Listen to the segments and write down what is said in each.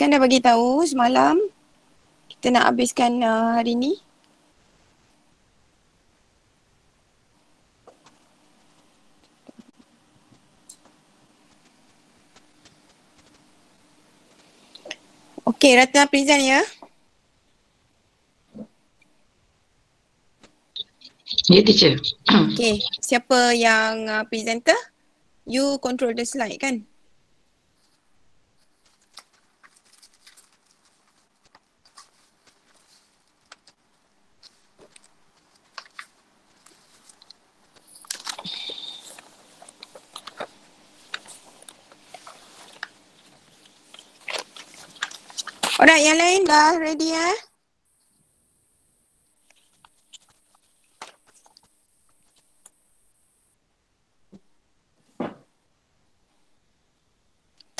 Kan dah bagi tahu semalam kita nak habiskan uh, hari ni. Okey, Ratna present ya. Ya, teacher. Okey, siapa yang uh, presenter? You control the slide kan? Alright, yang lain dah ready eh?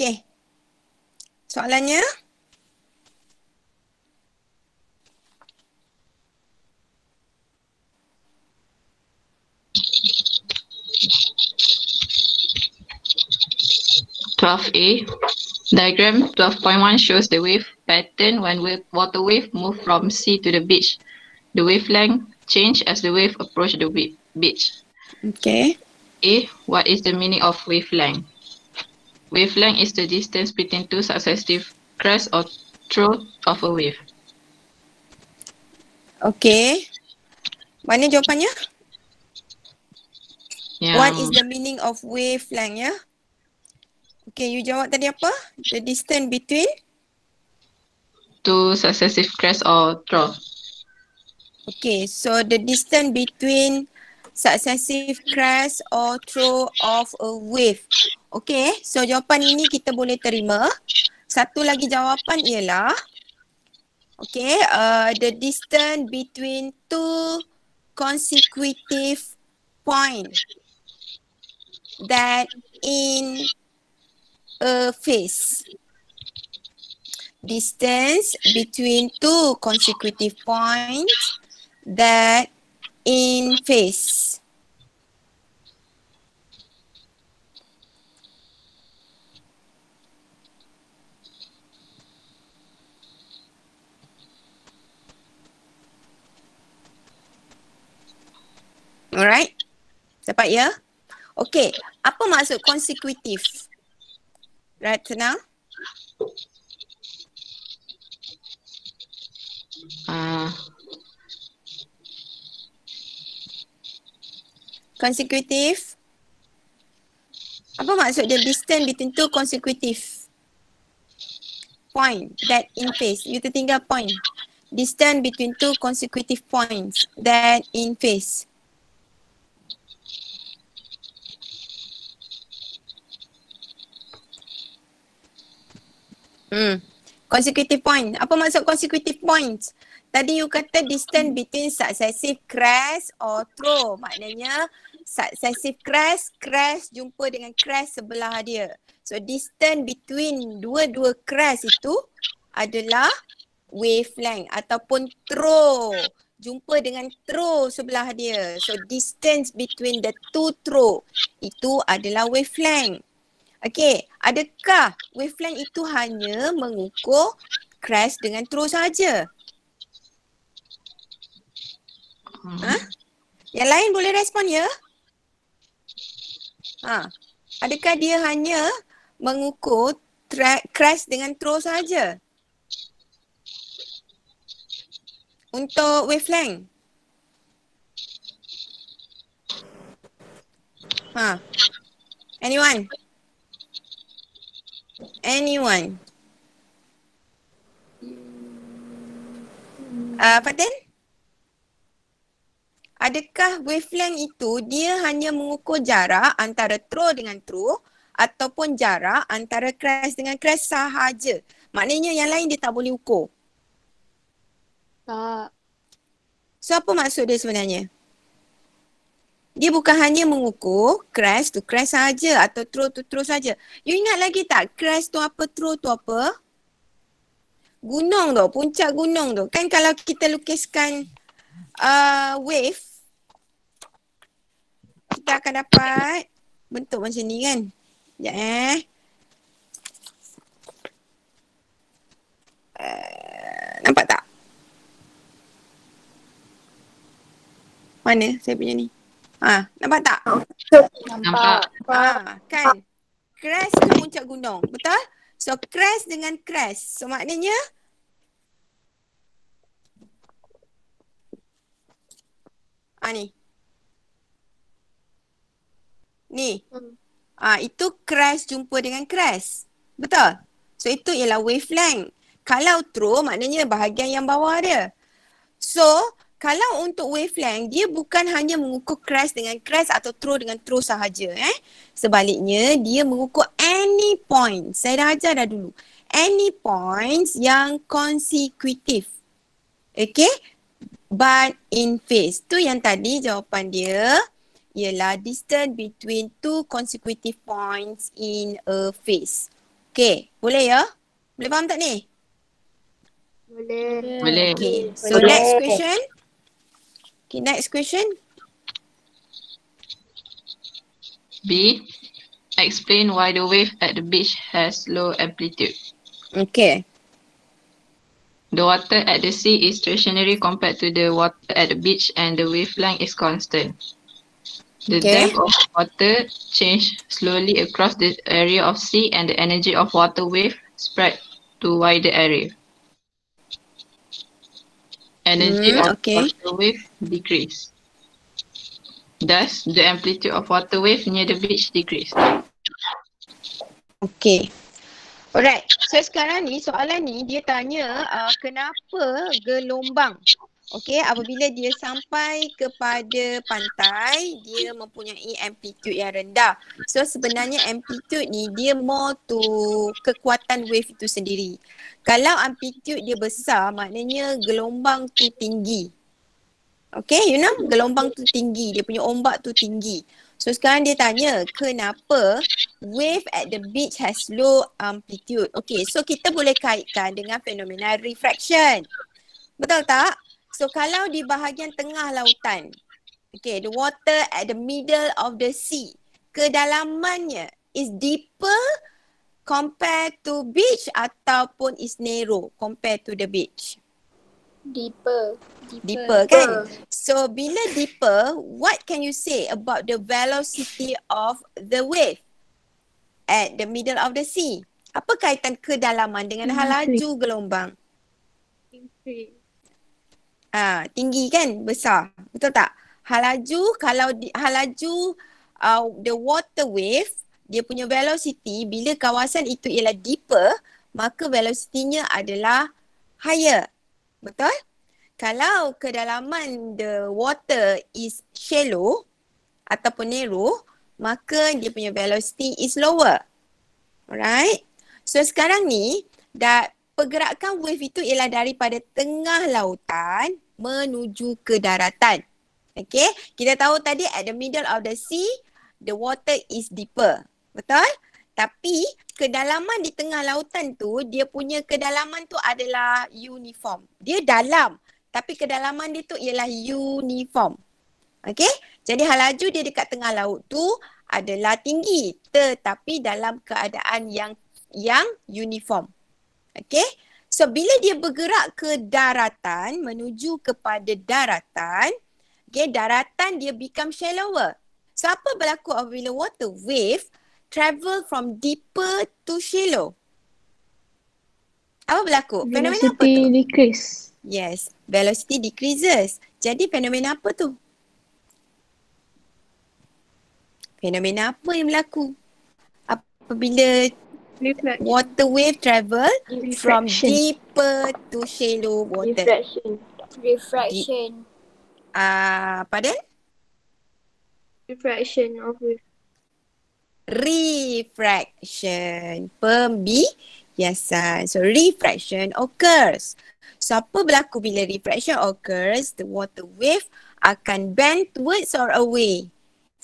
Okay. Soalannya? Twelve A. Diagram 12.1 shows the wave pattern when wave, water wave move from sea to the beach. The wavelength change as the wave approach the beach. Okay. A. What is the meaning of wavelength? Wavelength is the distance between two successive crests or throat of a wave. Okay. Mana jawapannya? Yang What is the meaning of wavelength ya? Okay, you jawab tadi apa? The distance between? two successive crests or throat. Okay, so the distance between successive crest or throw of a wave. Okay, so jawapan ini kita boleh terima. Satu lagi jawapan ialah Okay, uh, the distance between two consecutive point that in a phase. Distance between two consecutive points that in phase. Alright. Dapat ya? Okay. Apa maksud consecutive? Right now? Uh, Consecutive. Apa maksud the distance between two consecutive point that in phase? You tertinggal point. Distance between two consecutive points that in phase. Hmm. Consecutive point. Apa maksud consecutive points? Tadi you kata distance between successive crest or throw. Maknanya successive crest, crest jumpa dengan crest sebelah dia. So distance between dua-dua crest itu adalah wavelength ataupun throw. Jumpa dengan throw sebelah dia. So distance between the two throw itu adalah wavelength. Okay, adakah wavelength itu hanya mengukur crest dengan throw saja? Ha? Yang lain boleh respon ya? Ha. Adakah dia hanya mengukur crash dengan throw saja? Untuk wavelength. Ha. Anyone? Anyone? Uh, Fatin? Adakah wavelength itu dia hanya mengukur jarak antara throw dengan throw ataupun jarak antara crash dengan crash sahaja? Maknanya yang lain dia tak boleh ukur. Tak. So apa maksud dia sebenarnya? Dia bukan hanya mengukur crash tu crash saja atau throw tu throw saja. You ingat lagi tak crash tu apa, throw tu apa? Gunung tu, puncak gunung tu. Kan kalau kita lukiskan uh, wave, kita akan dapat bentuk macam ni kan. Sekejap eh. Uh, nampak tak? Mana saya punya ni? Ha, nampak tak? Nampak. Ha, kan? Crash tu puncak gunung. Betul? So crash dengan crash. So maknanya Ah ni. Ni. Hmm. Ah itu crash jumpa dengan crash. Betul? So itu ialah wavelength. Kalau throw maknanya bahagian yang bawah dia. So kalau untuk wavelength dia bukan hanya mengukur crash dengan crash atau throw dengan throw sahaja eh. Sebaliknya dia mengukur any point. Saya dah ajar dah dulu. Any points yang consecutive. Okay? But in phase. Tu yang tadi jawapan dia ialah distance between two consecutive points in a phase. Okay, boleh ya? Boleh faham tak ni? Boleh. Boleh. Okay, so Boleh. next question. Okay, next question. B. Explain why the wave at the beach has low amplitude. Okay. The water at the sea is stationary compared to the water at the beach and the wavelength is constant. The Okay. depth of water change slowly across the area of sea and the energy of water wave spread to wider area. Energy Hmm, of okay. water wave decrease. Thus, the amplitude of water wave near the beach decrease. Okay. Alright. So sekarang ni soalan ni dia tanya uh, kenapa gelombang Okay, apabila dia sampai kepada pantai, dia mempunyai amplitude yang rendah. So sebenarnya amplitude ni dia more to kekuatan wave itu sendiri. Kalau amplitude dia besar, maknanya gelombang tu tinggi. Okay, you know, gelombang tu tinggi, dia punya ombak tu tinggi. So sekarang dia tanya, kenapa wave at the beach has low amplitude? Okay, so kita boleh kaitkan dengan fenomena refraction. Betul tak? So kalau di bahagian tengah lautan, okay, the water at the middle of the sea, kedalamannya is deeper compared to beach ataupun is narrow compared to the beach. Deeper. Deeper kan? So bila deeper, what can you say about the velocity of the wave at the middle of the sea? Apa kaitan kedalaman dengan hal laju gelombang? Ah, tinggi kan? Besar. Betul tak? Hal laju, kalau di, hal laju uh, the water wave, dia punya velocity bila kawasan itu ialah deeper, maka velocity-nya adalah higher. Betul? Kalau kedalaman the water is shallow ataupun narrow, maka dia punya velocity is lower. Alright? So sekarang ni, dah pergerakan wave itu ialah daripada tengah lautan menuju ke daratan. Okay? Kita tahu tadi at the middle of the sea, the water is deeper. Betul? Tapi kedalaman di tengah lautan tu, dia punya kedalaman tu adalah uniform. Dia dalam. Tapi kedalaman dia tu ialah uniform. Okay? Jadi hal laju dia dekat tengah laut tu adalah tinggi. Tetapi dalam keadaan yang yang uniform. Okay? So bila dia bergerak ke daratan, menuju kepada daratan, okay, daratan dia become shallower. So apa berlaku apabila water wave travel from deeper to shallow? Apa berlaku? Fenomena apa tu? Velocity decrease. Yes, velocity decreases. Jadi fenomena apa tu? Fenomena apa yang berlaku? Apabila. Water wave travel from Refraction. deeper to shallow water. Refraction. Refraction. Ah, uh, pardon? Refraction of wave. Refraction. Pembiasan. So refraction occurs. So apa berlaku bila refraction occurs? The water wave akan bend towards or away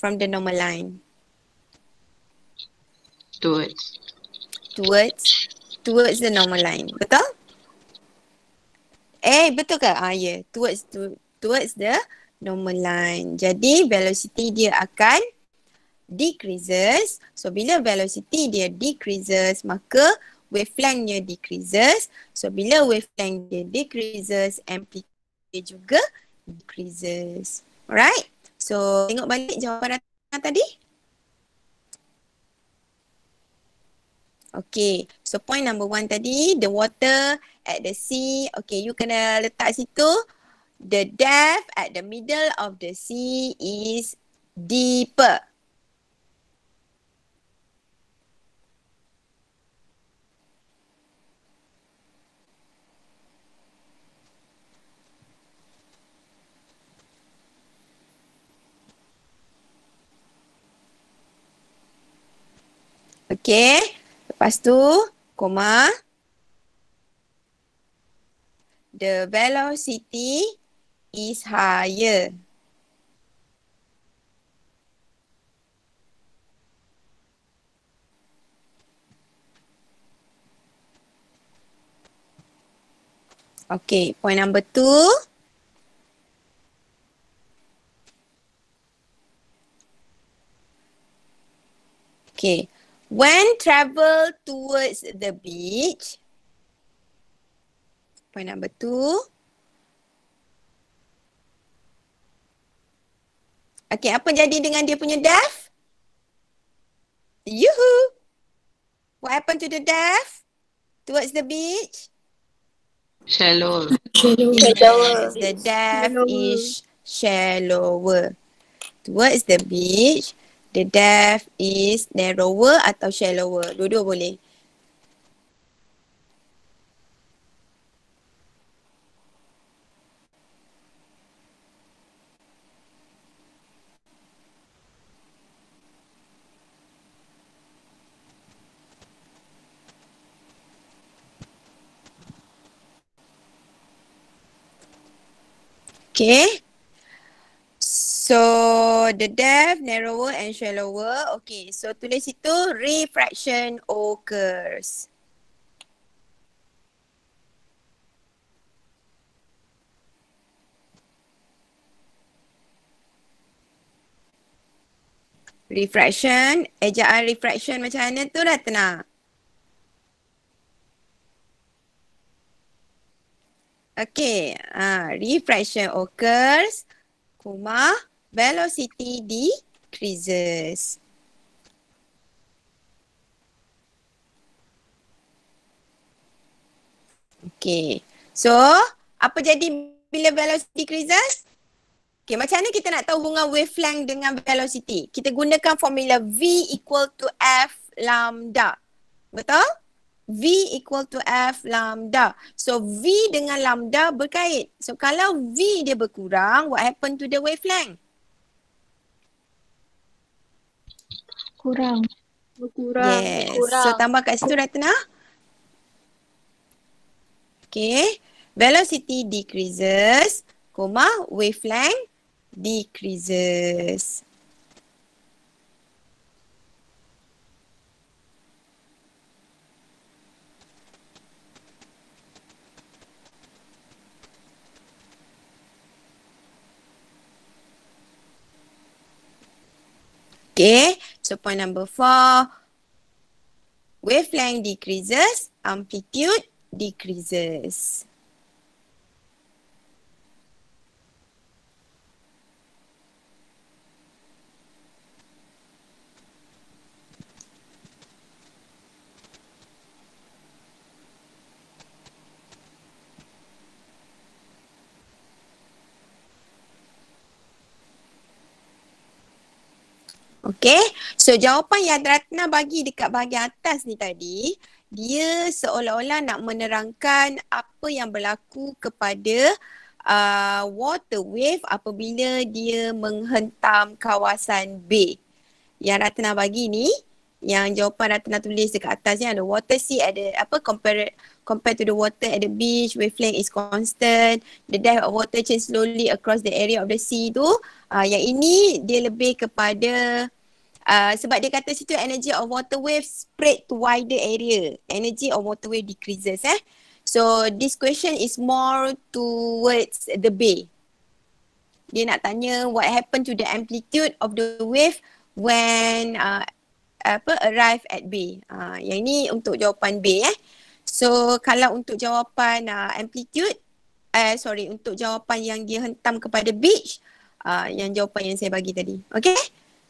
from the normal line. Towards. Towards towards the normal line. Betul? Eh, betul ke? Ah, ya. Yeah. Towards to, towards the normal line. Jadi velocity dia akan decreases. So bila velocity dia decreases maka wavelengthnya decreases. So bila wavelength dia decreases amplitude dia juga decreases. Alright. So tengok balik jawapan tadi. Okay, so point number one tadi, the water at the sea. Okay, you kena letak situ. The depth at the middle of the sea is deeper. Okay, lepas tu, koma. The velocity is higher. Okay, point number two. Okay, when travel towards the beach, point number two. Okay, apa jadi dengan dia punya depth? Yuhu! What happened to the depth towards the beach? Shallow. Yes, the depth is shallower. Towards the beach, the depth is narrower atau shallower. Dua-dua boleh. Okay. So the depth narrower and shallower. Okay, so tulis itu refraction occurs. Refraction, ejaan refraction macam mana tu Ratna? Okay, uh, refraction occurs, comma, velocity decreases. Okay, so apa jadi bila velocity decreases? Okay, macam mana kita nak tahu hubungan wavelength dengan velocity? Kita gunakan formula V equal to F lambda. Betul? V equal to F lambda. So V dengan lambda berkait. So kalau V dia berkurang, what happen to the wavelength? Kurang. Berkurang. Yes. Berkurang. So tambah kat situ Ratna. Okay. Velocity decreases, comma wavelength decreases. Okay, so point number four, wavelength decreases, amplitude decreases. Okay, so jawapan yang Ratna bagi dekat bahagian atas ni tadi, dia seolah-olah nak menerangkan apa yang berlaku kepada uh, water wave apabila dia menghentam kawasan bay. Yang Ratna bagi ni, yang jawapan Ratna tulis dekat atas ni ada water sea ada apa compare compared to the water at the beach wavelength is constant the depth of water change slowly across the area of the sea tu uh, yang ini dia lebih kepada uh, sebab dia kata situ energy of water wave spread to wider area energy of water wave decreases eh so this question is more towards the bay dia nak tanya what happened to the amplitude of the wave when uh, apa arrive at B. Uh, yang ini untuk jawapan B eh. So kalau untuk jawapan uh, amplitude eh sorry untuk jawapan yang dia hentam kepada beach uh, yang jawapan yang saya bagi tadi. Okay?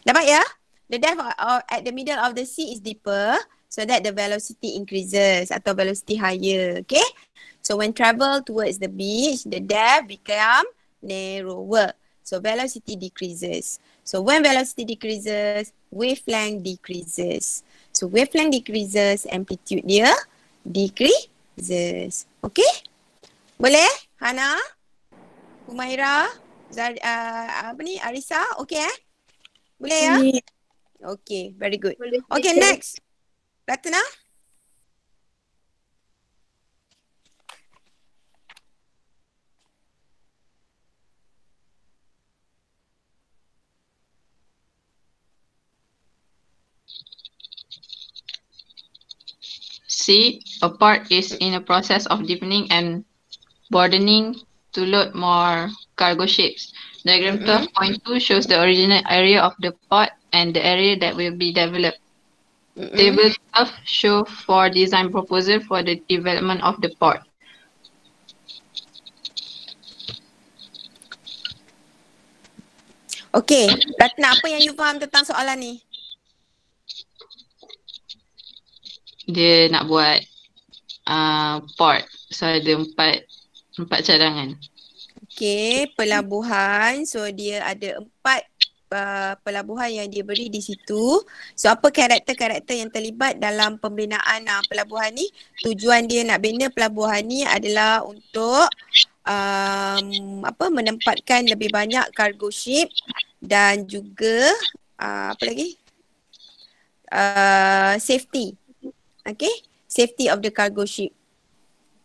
Dapat ya? The depth of, at the middle of the sea is deeper so that the velocity increases atau velocity higher. Okay? So when travel towards the beach, the depth become narrower. So velocity decreases. So when velocity decreases, wavelength decreases. So wavelength decreases, amplitude dia decreases. Okay? Boleh? Hana? Humaira? Zar, uh, apa ni? Arisa? Okay eh? Boleh ya? Okay, very good. Okay, next. Ratna? C. A part is in a process of deepening and broadening to load more cargo ships. Diagram Mhm. 12.2 shows the original area of the port and the area that will be developed. Mm-mm. Table 12 show for design proposal for the development of the port. Okay, Ratna apa yang you faham tentang soalan ni? Dia nak buat uh, port. So ada empat empat cadangan. Okay, pelabuhan. So dia ada empat uh, pelabuhan yang dia beri di situ. So apa karakter-karakter yang terlibat dalam pembinaan uh, pelabuhan ni? Tujuan dia nak bina pelabuhan ni adalah untuk um, apa menempatkan lebih banyak cargo ship dan juga uh, apa lagi? Uh, safety. Okay, safety of the cargo ship.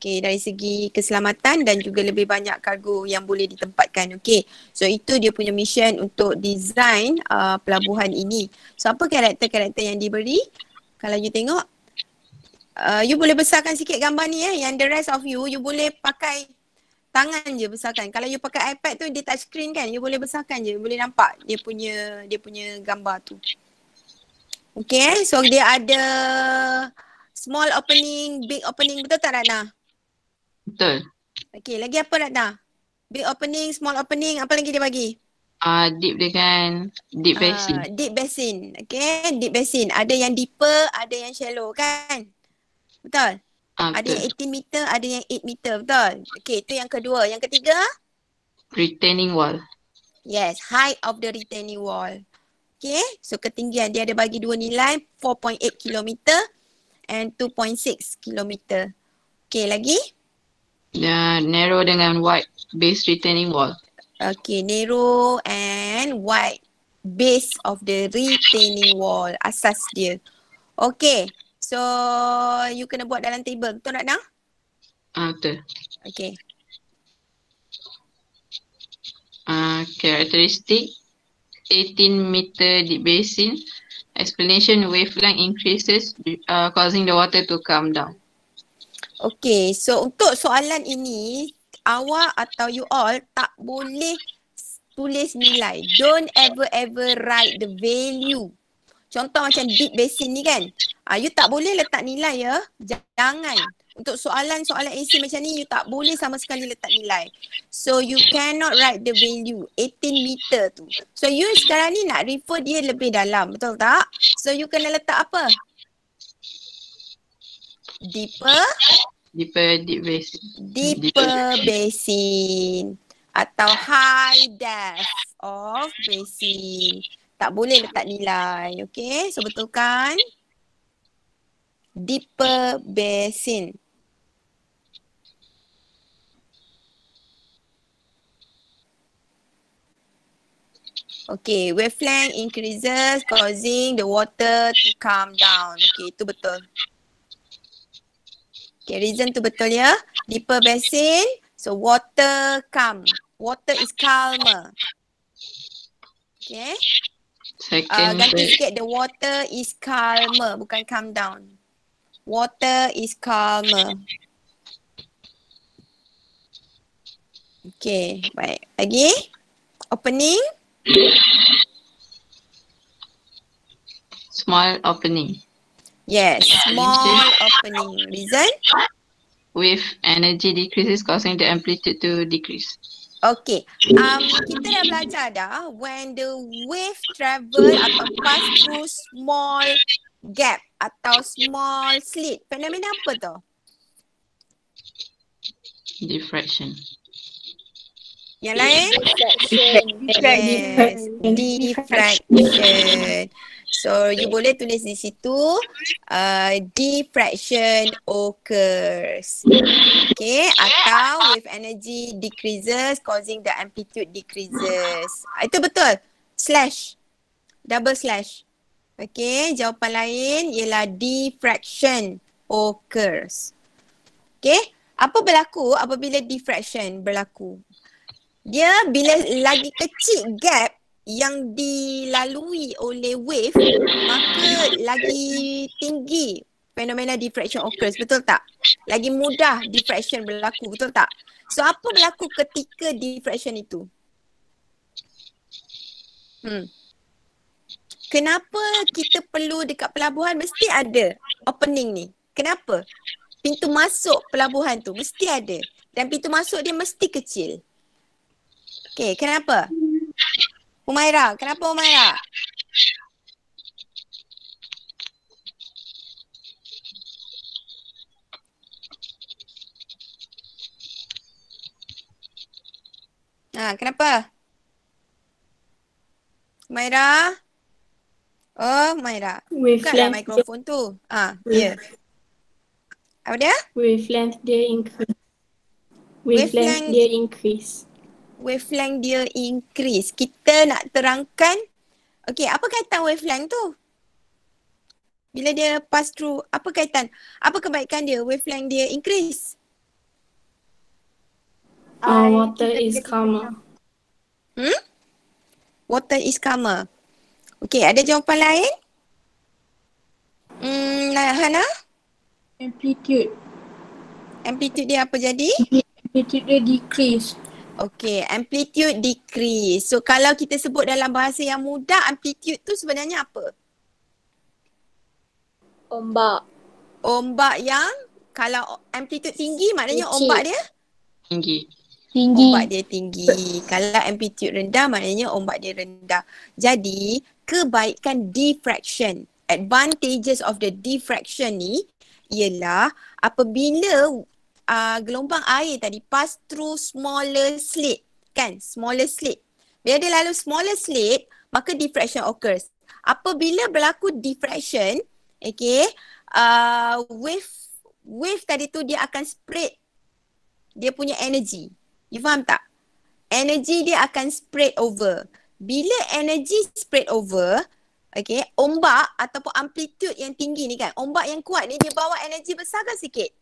Okay, dari segi keselamatan dan juga lebih banyak kargo yang boleh ditempatkan. Okay, so itu dia punya mission untuk design uh, pelabuhan ini. So apa karakter-karakter yang diberi? Kalau you tengok, uh, you boleh besarkan sikit gambar ni eh. Yang the rest of you, you boleh pakai tangan je besarkan. Kalau you pakai iPad tu dia touch screen kan, you boleh besarkan je. You boleh nampak dia punya dia punya gambar tu. Okay, so dia ada small opening, big opening. Betul tak Ratna? Betul. Okay, lagi apa Ratna? Big opening, small opening, apa lagi dia bagi? Uh, deep dengan deep basin. Ah, deep basin. Okay, deep basin. Ada yang deeper, ada yang shallow kan? Betul? Uh, Ada yang betul. 18 meter, ada yang 8 meter. Betul? Okay, itu yang kedua. Yang ketiga? Retaining wall. Yes, height of the retaining wall. Okay, so ketinggian dia ada bagi dua nilai 4.8 km and 2.6 km. Okay, lagi? Uh, narrow dengan wide base retaining wall. Okay, narrow and wide base of the retaining wall, asas dia. Okay, so you kena buat dalam table. Betul tak, Nah? Uh, betul. Okay. Uh, characteristic 18 meter deep basin. Explanation wavelength increases uh, causing the water to come down. Okay, so untuk soalan ini, awak atau you all tak boleh tulis nilai. Don't ever ever write the value. Contoh macam deep basin ni kan. Ah, you tak boleh letak nilai ya. Jangan. Untuk soalan-soalan AC macam ni, you tak boleh sama sekali letak nilai. So you cannot write the value 18 meter tu. So you sekarang ni nak refer dia lebih dalam, betul tak? So you kena letak apa? Deeper Deeper deep basin. deeper basin atau high depth of basin. Tak boleh letak nilai. Okay, so betulkan. Deeper basin. Okay, wavelength increases causing the water to come down. Okay, itu betul. Okay, reason tu betul ya. Deeper basin, so water come. Water is calmer. Okay. Uh, Second, ganti sikit, the water is calmer, bukan calm down. Water is calmer. Okay, baik. Lagi? Opening? small opening. Yes, small opening. Reason? Wave energy decreases causing the amplitude to decrease. Okay. Um, kita dah belajar dah when the wave travel atau pass through small gap atau small slit. Fenomena apa tu? Diffraction. Yang lain? Refraction. Yes. Diffraction. So you boleh tulis di situ uh, diffraction occurs. Okay. Atau wave energy decreases causing the amplitude decreases. Ah, Itu betul. Slash. Double slash. Okay. Jawapan lain ialah diffraction occurs. Okay. Apa berlaku apabila diffraction berlaku? Dia bila lagi kecil gap yang dilalui oleh wave maka lagi tinggi fenomena diffraction occurs betul tak? Lagi mudah diffraction berlaku betul tak? So apa berlaku ketika diffraction itu? Hmm. Kenapa kita perlu dekat pelabuhan? Mesti ada opening ni. Kenapa? Pintu masuk pelabuhan tu mesti ada. Dan pintu masuk dia mesti kecil. Okay, kenapa? Umaira, kenapa Umaira? Ha, kenapa? Umaira? Oh, Umaira. Wavelength, mikrofon tu. Ah, ya. Yeah. Apa dia? wavelength dia increase. Wavelength- Wavelength dia increase. Wavelength dia increase. Kita nak terangkan, okay, apa kaitan wavelength tu? Bila dia pass through, apa kaitan? Apa kebaikan dia? Wavelength dia increase. Uh, water is calmer. Water is calmer. Okay, ada jawapan lain? Hmm, Nah, Hana? Amplitude. Amplitude dia apa jadi? Amplitude dia decrease. Okay, amplitude decrease. So, kalau kita sebut dalam bahasa yang mudah, amplitude tu sebenarnya apa? Ombak. Ombak yang kalau amplitude tinggi maknanya Kecil. ombak dia Tinggi. Tinggi. ombak dia tinggi. Kalau amplitude rendah maknanya ombak dia rendah. Jadi kebaikan diffraction, advantages of the diffraction ni ialah apabila uh, gelombang air tadi pass through smaller slit kan, smaller slit. Bila dia lalu smaller slit, maka diffraction occurs. Apabila berlaku diffraction, okay, uh, wave wave tadi tu dia akan spread dia punya energy. You faham tak? Energy dia akan spread over. Bila energy spread over, okay, ombak ataupun amplitude yang tinggi ni kan, ombak yang kuat ni dia bawa energy besar ke sikit?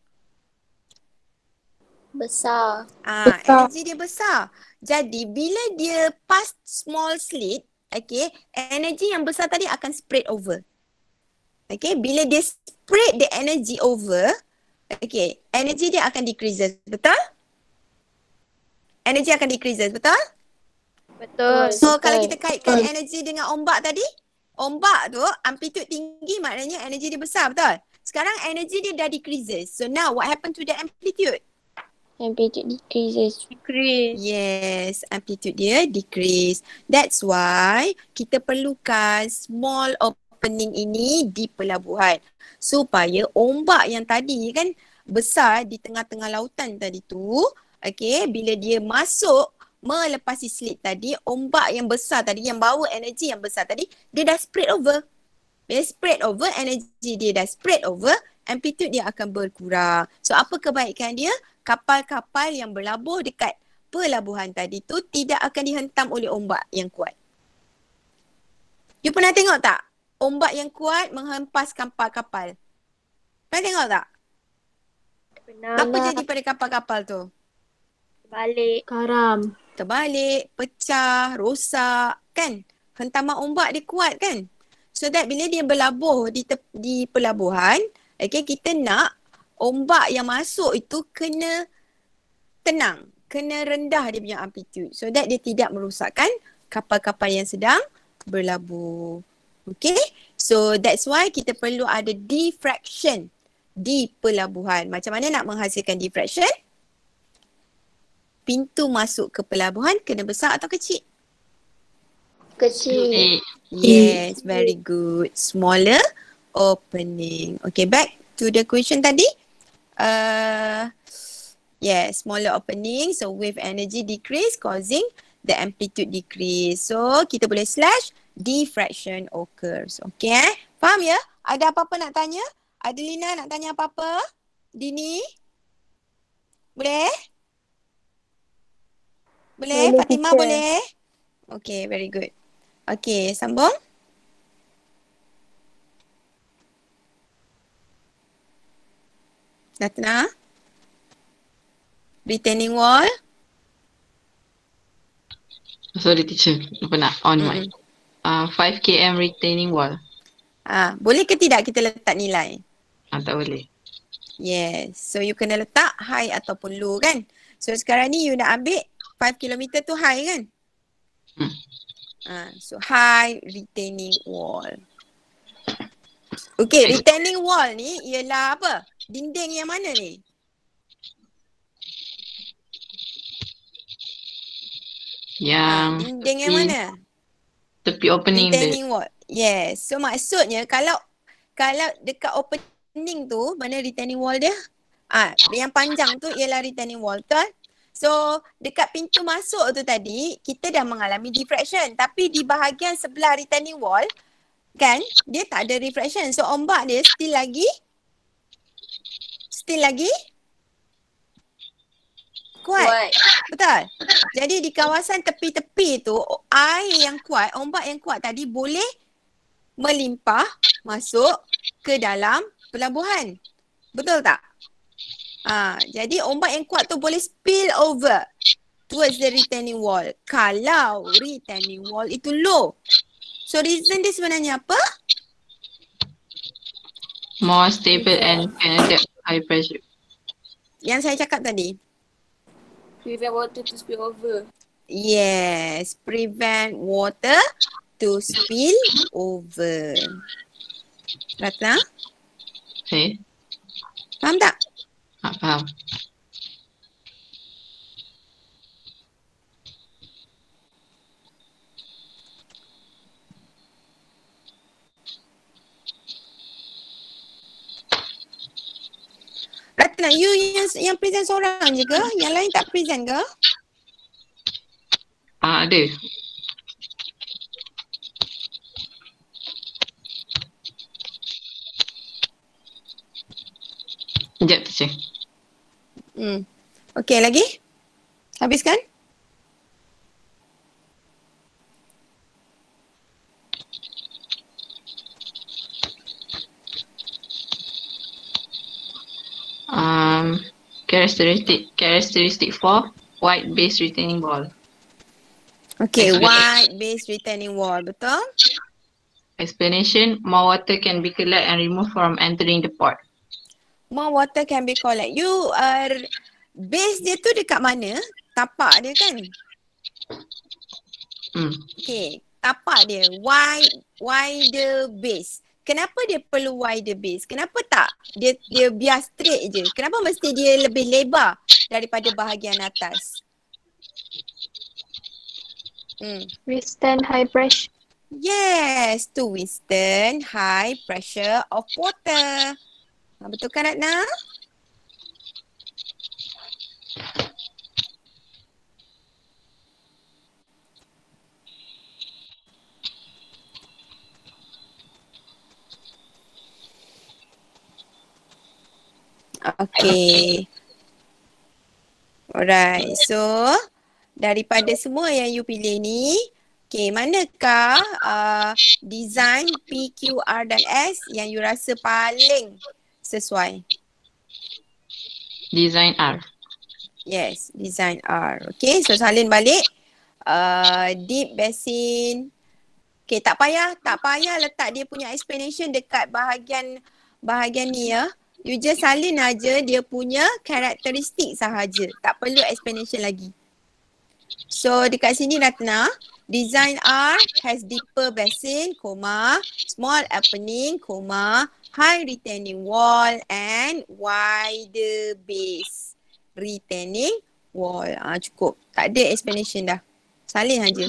Besar. Ah, Besar. energy dia besar. Jadi bila dia pass small slit, okay, energy yang besar tadi akan spread over. Okay, bila dia spread the energy over, okay, energy dia akan decreases, betul? Energy akan decreases, betul? Betul. So kalau kita kaitkan energy dengan ombak tadi, ombak tu amplitude tinggi maknanya energy dia besar, betul? Sekarang energy dia dah decreases. So now what happened to the amplitude? Amplitude decreases. Decrease. Yes, amplitude dia decrease. That's why kita perlukan small opening ini di pelabuhan supaya ombak yang tadi kan besar di tengah-tengah lautan tadi tu, okay, bila dia masuk melepasi slit tadi, ombak yang besar tadi yang bawa energi yang besar tadi, dia dah spread over. Bila spread over, energi dia dah spread over, amplitude dia akan berkurang. So apa kebaikan dia? Kapal-kapal yang berlabuh dekat pelabuhan tadi tu tidak akan dihentam oleh ombak yang kuat. You pernah tengok tak? Ombak yang kuat menghempas kapal-kapal. Pernah tengok tak? Benar. Apa jadi pada kapal-kapal tu? Balik. Karam. Terbalik, pecah, rosak, kan? Hentaman ombak dia kuat kan? So that bila dia berlabuh di tep- di pelabuhan, okay, kita nak ombak yang masuk itu kena tenang, kena rendah dia punya amplitude so that dia tidak merosakkan kapal-kapal yang sedang berlabuh. Okay, So that's why kita perlu ada diffraction di pelabuhan. Macam mana nak menghasilkan diffraction? Pintu masuk ke pelabuhan kena besar atau kecil? Kecil. Yes, very good. Smaller opening. Okay, back to the question tadi. Uh, yeah, smaller opening. So wave energy decrease causing the amplitude decrease. So kita boleh slash diffraction occurs. Okay, eh? faham ya? Ada apa-apa nak tanya? Adelina nak tanya apa-apa? Dini? Boleh? Boleh? Boleh, Fatimah teacher. boleh? Okay, very good. Okay, sambung. Ratna? Retaining wall? sorry teacher, lupa nak on mic. Uh, 5 km retaining wall. Ah, boleh ke tidak kita letak nilai? Ah, tak boleh. Yes. So you kena letak high ataupun low kan? So sekarang ni you nak ambil 5 km tu high kan? Hmm. Ah, so high retaining wall. Okay, retaining wall ni ialah apa? Dinding yang mana ni? Yang dinding yang mana? Tepi opening dia. Retaining wall. Yes. So maksudnya kalau kalau dekat opening tu mana retaining wall dia? Ah, yang panjang tu ialah retaining wall betul? So dekat pintu masuk tu tadi kita dah mengalami diffraction tapi di bahagian sebelah retaining wall kan dia tak ada refraction. So ombak dia still lagi still lagi kuat. Kuat. Betul. Jadi di kawasan tepi-tepi tu air yang kuat, ombak yang kuat tadi boleh melimpah masuk ke dalam pelabuhan. Betul tak? Ha, jadi ombak yang kuat tu boleh spill over towards the retaining wall. Kalau retaining wall itu low. So reason dia sebenarnya apa? More stable and can adapt to high pressure. Yang saya cakap tadi. Prevent water to spill over. Yes, prevent water to spill over. Ratna, Okay. faham tak? Ah, faham. Ratna, you yang present seorang je ke? Yang lain tak present ke? Ah, ada. Sekejap teacher. Hmm. Okey, lagi? Habiskan? Um, characteristic characteristic four white base retaining wall. Explanation. white base retaining wall, betul? Explanation: More water can be collected and removed from entering the port. More water can be collect. You are base dia tu dekat mana? Tapak dia kan? Hmm. Okey, tapak dia wide wider base. Kenapa dia perlu wider base? Kenapa tak dia dia biar straight je? Kenapa mesti dia lebih lebar daripada bahagian atas? Hmm. Withstand high pressure. Yes, to withstand high pressure of water. Betul kan Ratna? Okay. Alright, so daripada semua yang you pilih ni, okay, manakah uh, design P, Q, R dan S yang you rasa paling sesuai? Design R. Yes, design R. Okay, so salin balik. Uh, deep basin. Okay, tak payah, tak payah letak dia punya explanation dekat bahagian bahagian ni ya. You just salin aja dia punya karakteristik sahaja. Tak perlu explanation lagi. So dekat sini Ratna, Design R has deeper basin, comma, small opening, comma, high retaining wall and wider base. Retaining wall. Ah cukup. Tak ada explanation dah. Salin aja.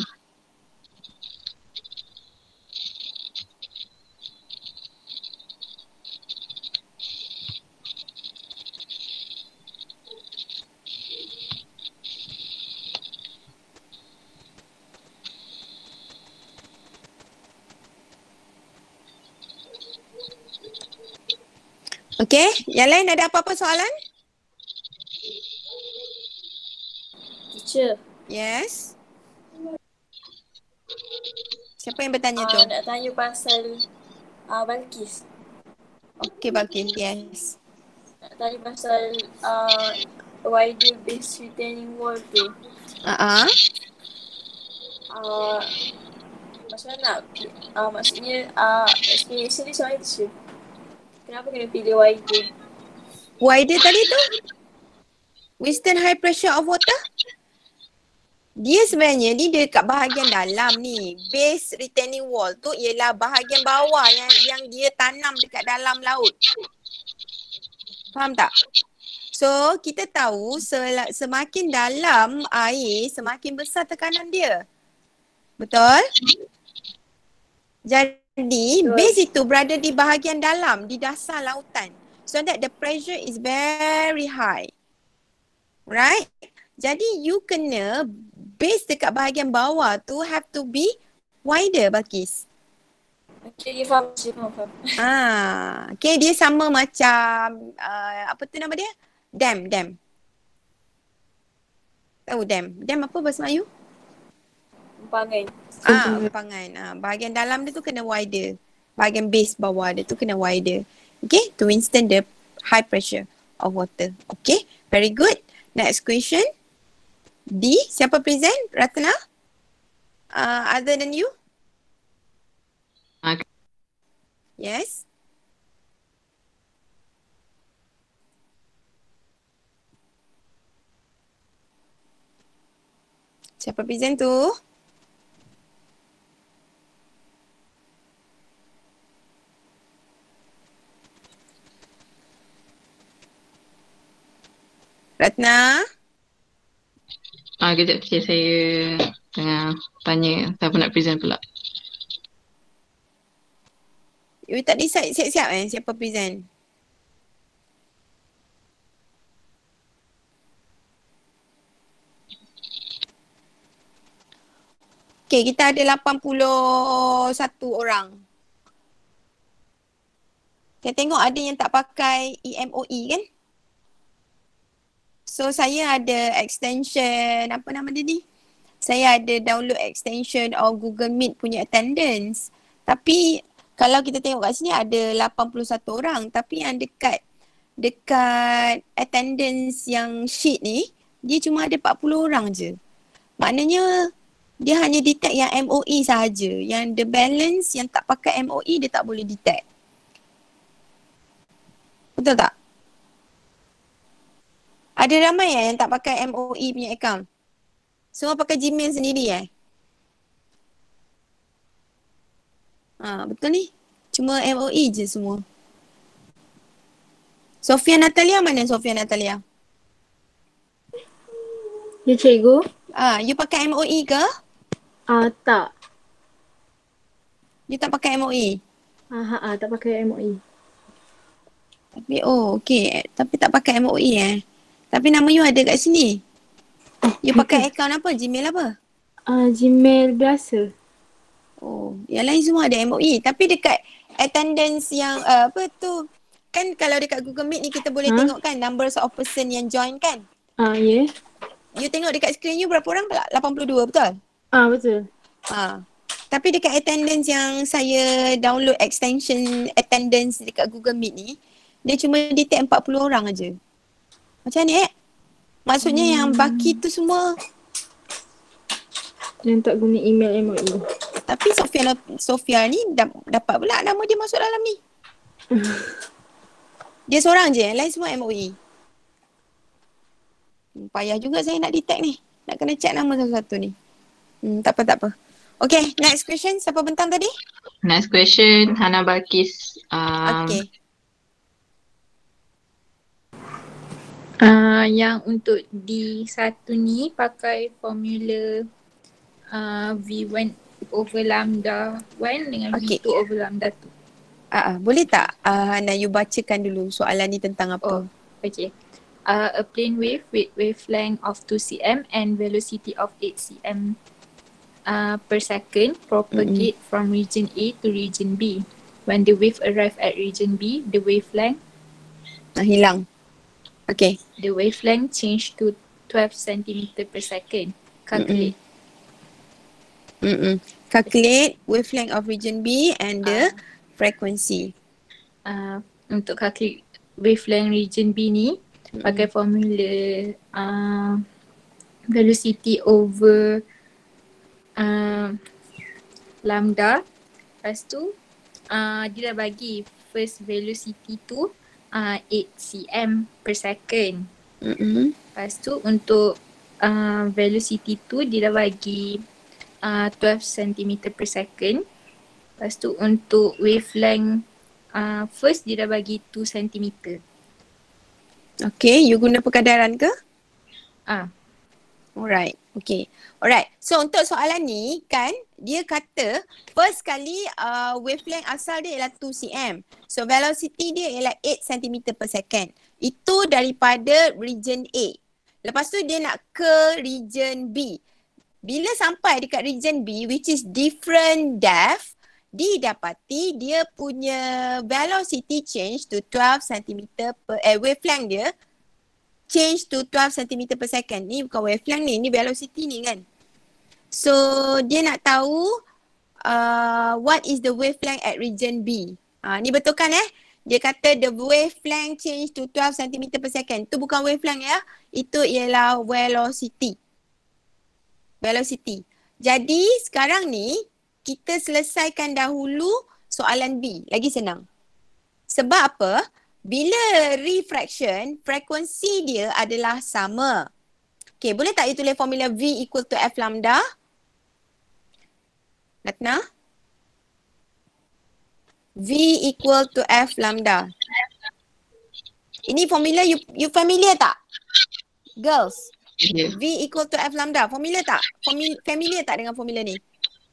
Okay, yang lain ada apa-apa soalan? Teacher, Yes. Siapa yang bertanya tu? uh, nak tanya pasal uh, Balkis. Okay, Balkis. Yes. Nak tanya pasal uh, wider base retaining wall tu. Uh-uh. Uh, macam mana nak, uh, maksudnya uh, explanation macam mana teacher? Kenapa kena pilih wider? Wider tadi tu? Withstand high pressure of water? Dia sebenarnya ni dia kat bahagian dalam ni. Base retaining wall tu ialah bahagian bawah yang yang dia tanam dekat dalam laut. Faham tak? So kita tahu semakin dalam air semakin besar tekanan dia. Betul? Jadi Betul. base itu berada di bahagian dalam di dasar lautan. So that the pressure is very high. Right? Jadi you kena base dekat bahagian bawah tu have to be wider Balkis. Okay, faham teacher, faham, faham. Ah, okay dia sama macam uh, apa tu nama dia? Dam, dam. Tahu dam? Dam apa bahasa Melayu? Empangan. Ah, empangan. Ah, bahagian dalam dia tu kena wider. Bahagian base bawah dia tu kena wider. Okay, to withstand the high pressure of water. Okay, very good. Next question. D, siapa present? Ratna? Uh, other than you? Okay. Yes. Siapa present tu? Ratna? Ah, kejap teacher saya tengah tanya siapa nak present pula. You tak decide siap-siap eh siapa present? Okay, kita ada 81 orang. Saya tengok ada yang tak pakai E EMOE kan? So saya ada extension, apa nama dia ni? Saya ada download extension of Google Meet punya attendance. Tapi kalau kita tengok kat sini ada 81 orang tapi yang dekat dekat attendance yang sheet ni dia cuma ada 40 orang je. Maknanya dia hanya detect yang MOE sahaja. Yang the balance yang tak pakai MOE dia tak boleh detect. Betul tak? Ada ramai eh yang tak pakai MOE punya account. Semua pakai Gmail sendiri eh. Ha, betul ni. Cuma MOE je semua. Sofia Natalia mana Sofia Natalia? Ya cikgu? Ah, you pakai MOE ke? Ah tak. You tak pakai MOE? Ah ah, tak pakai MOE. Tapi oh okey. Tapi tak pakai MOE eh. Tapi nama you ada kat sini. You pakai account apa? Gmail apa? Ah Gmail biasa. Oh, yang lain semua ada MOE. Tapi dekat attendance yang uh, apa tu kan kalau dekat Google Meet ni kita boleh Ha? tengok kan numbers of person yang join kan. Ah ya. Yeah. You tengok dekat screen you berapa orang pula? 82 betul? Ah betul. Ha. Tapi dekat attendance yang saya download extension attendance dekat Google Meet ni, dia cuma detect 40 orang aja. Macam ni eh? Maksudnya hmm. yang baki tu semua Yang tak guna email. MOE. tapi Sofia Sofia ni dap, dapat pula nama dia masuk dalam ni. Dia seorang je, yang lain semua MOE. Hmm, Payah juga saya nak detect ni. Nak kena check nama satu-satu ni. Hmm, tak apa, tak apa. Okay, next question. Siapa bentang tadi? Next question, Hana Balkis. Um, Okay. Uh, yang untuk D1 ni pakai formula uh, V1 over lambda 1 dengan Okay. V2 over lambda 2. Ah, uh, boleh tak uh, Hana you bacakan dulu soalan ni tentang apa? Oh. Okay. Uh, a plane wave with wavelength of 2 cm and velocity of 8 cm uh, per second propagate from region A to region B. When the wave arrive at region B, the wavelength Nah, hilang. Okay. the wavelength change to 12 cm per second. Calculate. Mm-mm. Calculate wavelength of region B and the frequency. Uh, untuk calculate wavelength region B ni Mm-mm. pakai formula uh, velocity over uh, lambda. Lepas tu uh, dia dah bagi first velocity tu uh, 8 cm per second. Mm-mm. Lepas tu untuk uh, velocity tu dia dah bagi uh, 12 cm per second. Lepas tu untuk wavelength uh, first dia dah bagi 2 cm. Okay, you guna perkadaran ke? Ah, Alright, okay. Alright, so untuk soalan ni kan, dia kata first kali uh, wavelength asal dia ialah 2 cm. So velocity dia ialah 8 cm per second. Itu daripada region A. Lepas tu dia nak ke region B. Bila sampai dekat region B which is different depth, didapati dia punya velocity change to 12 cm per, eh wavelength dia change to 12 cm per second. Ni bukan wavelength ni, ni velocity ni kan. So dia nak tahu uh, what is the wavelength at region B. Uh, ni betul kan eh? Dia kata the wavelength change to 12 cm per second. Tu bukan wavelength ya. Itu ialah velocity. Velocity. Jadi sekarang ni kita selesaikan dahulu soalan B. Lagi senang. Sebab apa? Bila refraction, frekuensi dia adalah sama. Okay, boleh tak you tulis formula V equal to F lambda? Natna? V equal to F lambda. Ini formula you you familiar tak? Girls, yeah. V equal to F lambda. Formula tak? Formula, familiar tak dengan formula ni?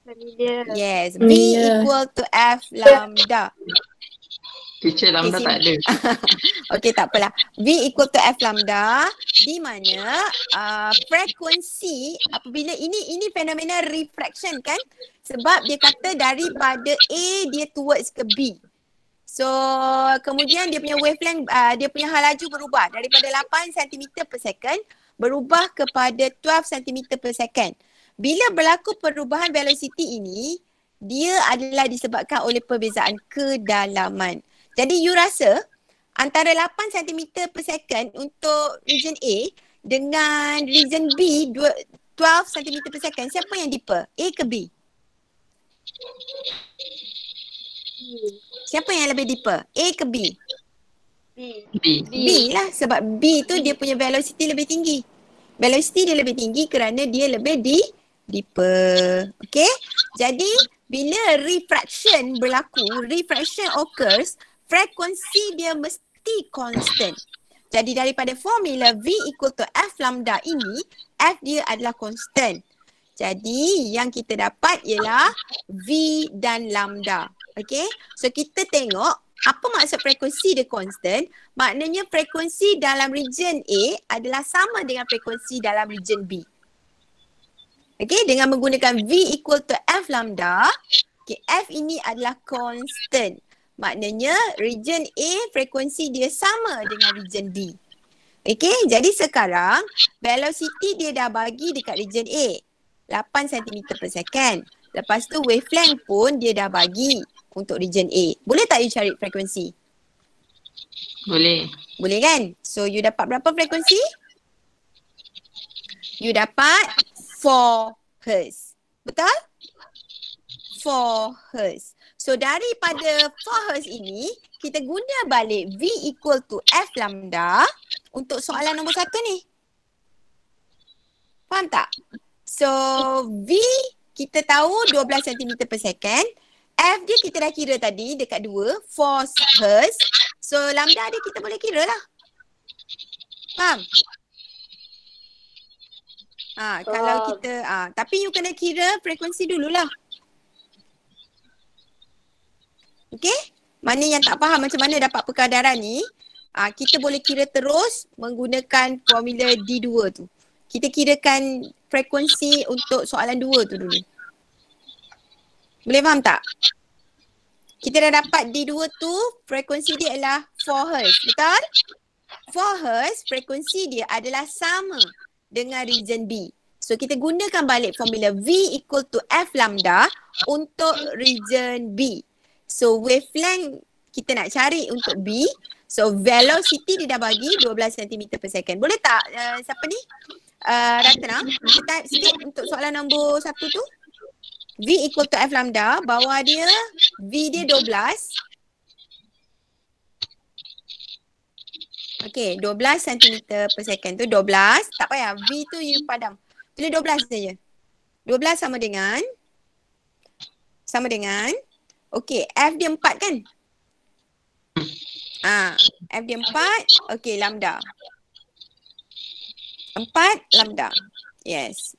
Familiar. Yes, V Familiar. equal to F lambda. Teacher lambda tak ada. Okey tak apalah. V equal to F lambda di mana uh, frekuensi apabila ini ini fenomena refraction kan? Sebab dia kata daripada A dia towards ke B. So kemudian dia punya wavelength uh, dia punya hal laju berubah daripada 8 cm per second berubah kepada 12 cm per second. Bila berlaku perubahan velocity ini dia adalah disebabkan oleh perbezaan kedalaman. Jadi you rasa antara 8 cm per second untuk region A dengan region B dua- 12 cm per second siapa yang deeper? A ke B? Siapa yang lebih deeper? A ke B? B. B. B lah sebab B tu dia punya velocity lebih tinggi. Velocity dia lebih tinggi kerana dia lebih di deeper. Okay? Jadi bila refraction berlaku, refraction occurs, frekuensi dia mesti constant. Jadi daripada formula V equal to F lambda ini, F dia adalah constant. Jadi yang kita dapat ialah V dan lambda. Okay? So kita tengok apa maksud frekuensi dia constant? Maknanya frekuensi dalam region A adalah sama dengan frekuensi dalam region B. Okay, dengan menggunakan V equal to F lambda, okay, F ini adalah constant. Maknanya region A frekuensi dia sama dengan region B. Okay, jadi sekarang velocity dia dah bagi dekat region A. 8 cm per second. Lepas tu wavelength pun dia dah bagi untuk region A. Boleh tak you cari frekuensi? Boleh. Boleh kan? So you dapat berapa frekuensi? You dapat 4 Hz. Betul? 4 Hz. So daripada 4 Hz ini, kita guna balik V equal to F lambda untuk soalan nombor satu ni. Faham tak? So V kita tahu 12 cm per second. F dia kita dah kira tadi dekat 2, force hertz. So lambda dia kita boleh kira lah. Faham? Ha, kalau kita, ah, tapi you kena kira frekuensi dululah. Okay? Mana yang tak faham macam mana dapat perkadaran ni, ah, kita boleh kira terus menggunakan formula D2 tu. Kita kirakan frekuensi untuk soalan 2 tu dulu. Boleh faham tak? Kita dah dapat D2 tu, frekuensi dia adalah 4 Hz. Betul? 4 Hz, frekuensi dia adalah sama dengan region B. So kita gunakan balik formula V equal to F lambda untuk region B. So wavelength kita nak cari untuk B. So velocity dia dah bagi 12 cm per second. Boleh tak uh, siapa ni? Uh, Ratna, kita type sikit untuk soalan nombor satu tu. V equal to F lambda, bawah dia V dia 12. Okay, 12 cm per second tu 12. Tak payah, V tu you padam. Tulis 12 saja. 12 sama dengan sama dengan Okay, F dia 4 kan? Ah, F dia 4. Okay, lambda. 4 lambda. Yes.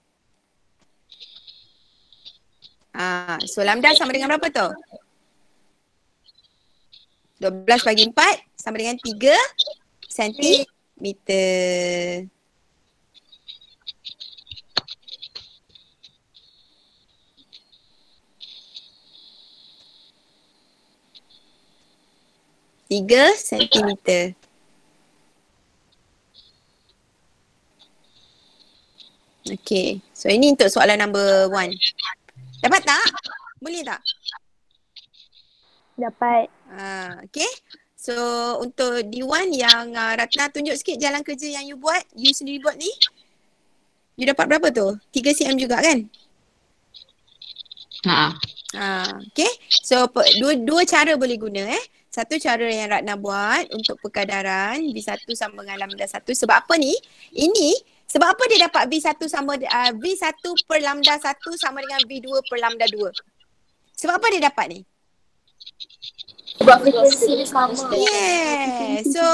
Ah, so lambda sama dengan berapa tu? 12 bagi 4 sama dengan 3 sentimeter. Tiga sentimeter. Okay. So ini untuk soalan number one. Dapat tak? Boleh tak? Dapat. Ha, okay. So untuk D1 yang uh, Ratna tunjuk sikit jalan kerja yang you buat, you sendiri buat ni. You dapat berapa tu? 3 cm juga kan? Ha. Ha, okay. So dua, dua cara boleh guna eh. Satu cara yang Ratna buat untuk perkadaran V1 sama dengan lambda 1. Sebab apa ni? Ini sebab apa dia dapat V1 sama uh, V1 per lambda 1 sama dengan V2 per lambda 2? Sebab apa dia dapat ni? Sebab frekuensi dia sama. Yeah. So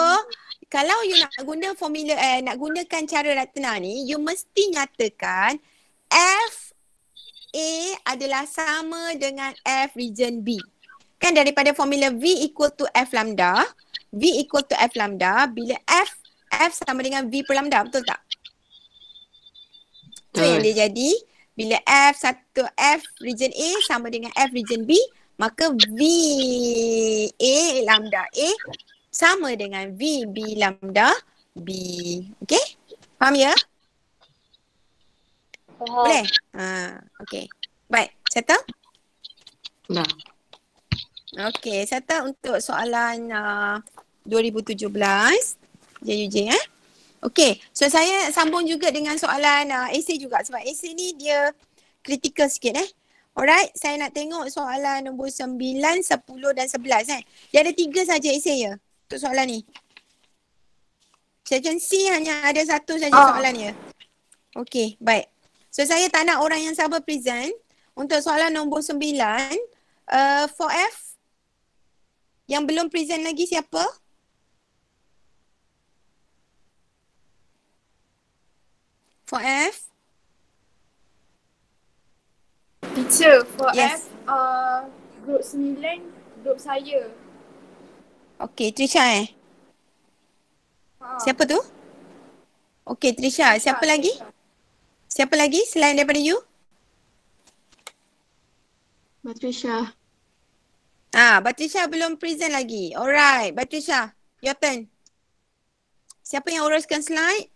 kalau you nak guna formula eh, nak gunakan cara Ratna ni, you mesti nyatakan F A adalah sama dengan F region B. Kan daripada formula V equal to F lambda, V equal to F lambda, bila F F sama dengan V per lambda, betul tak? So yang dia jadi, bila F satu F region A sama dengan F region B, maka V A lambda A sama dengan V B lambda B. Okay? Faham ya? Faham. Boleh? Ha, okay. Baik, settle? Dah. Okay, settle untuk soalan uh, 2017 JUJ eh. Okay, so saya sambung juga dengan soalan uh, essay juga sebab essay ni dia critical sikit eh. Alright, saya nak tengok soalan nombor 9, 10 dan 11 eh. Dia ada tiga saja essay ya untuk soalan ni. Section C hanya ada satu saja Ah. soalan ya. Okay, baik. So saya tak nak orang yang sabar present. Untuk soalan nombor 9, uh, 4F yang belum present lagi siapa? For F? Teacher, for Yes. F, uh, group 9, group saya. Okay, Trisha eh. Ha. Siapa tu? Okay, Trisha. Siapa lagi? Siapa lagi selain daripada you? Patricia. Ah, Batrisha belum present lagi. Alright, Batrisha, your turn. Siapa yang uruskan slide?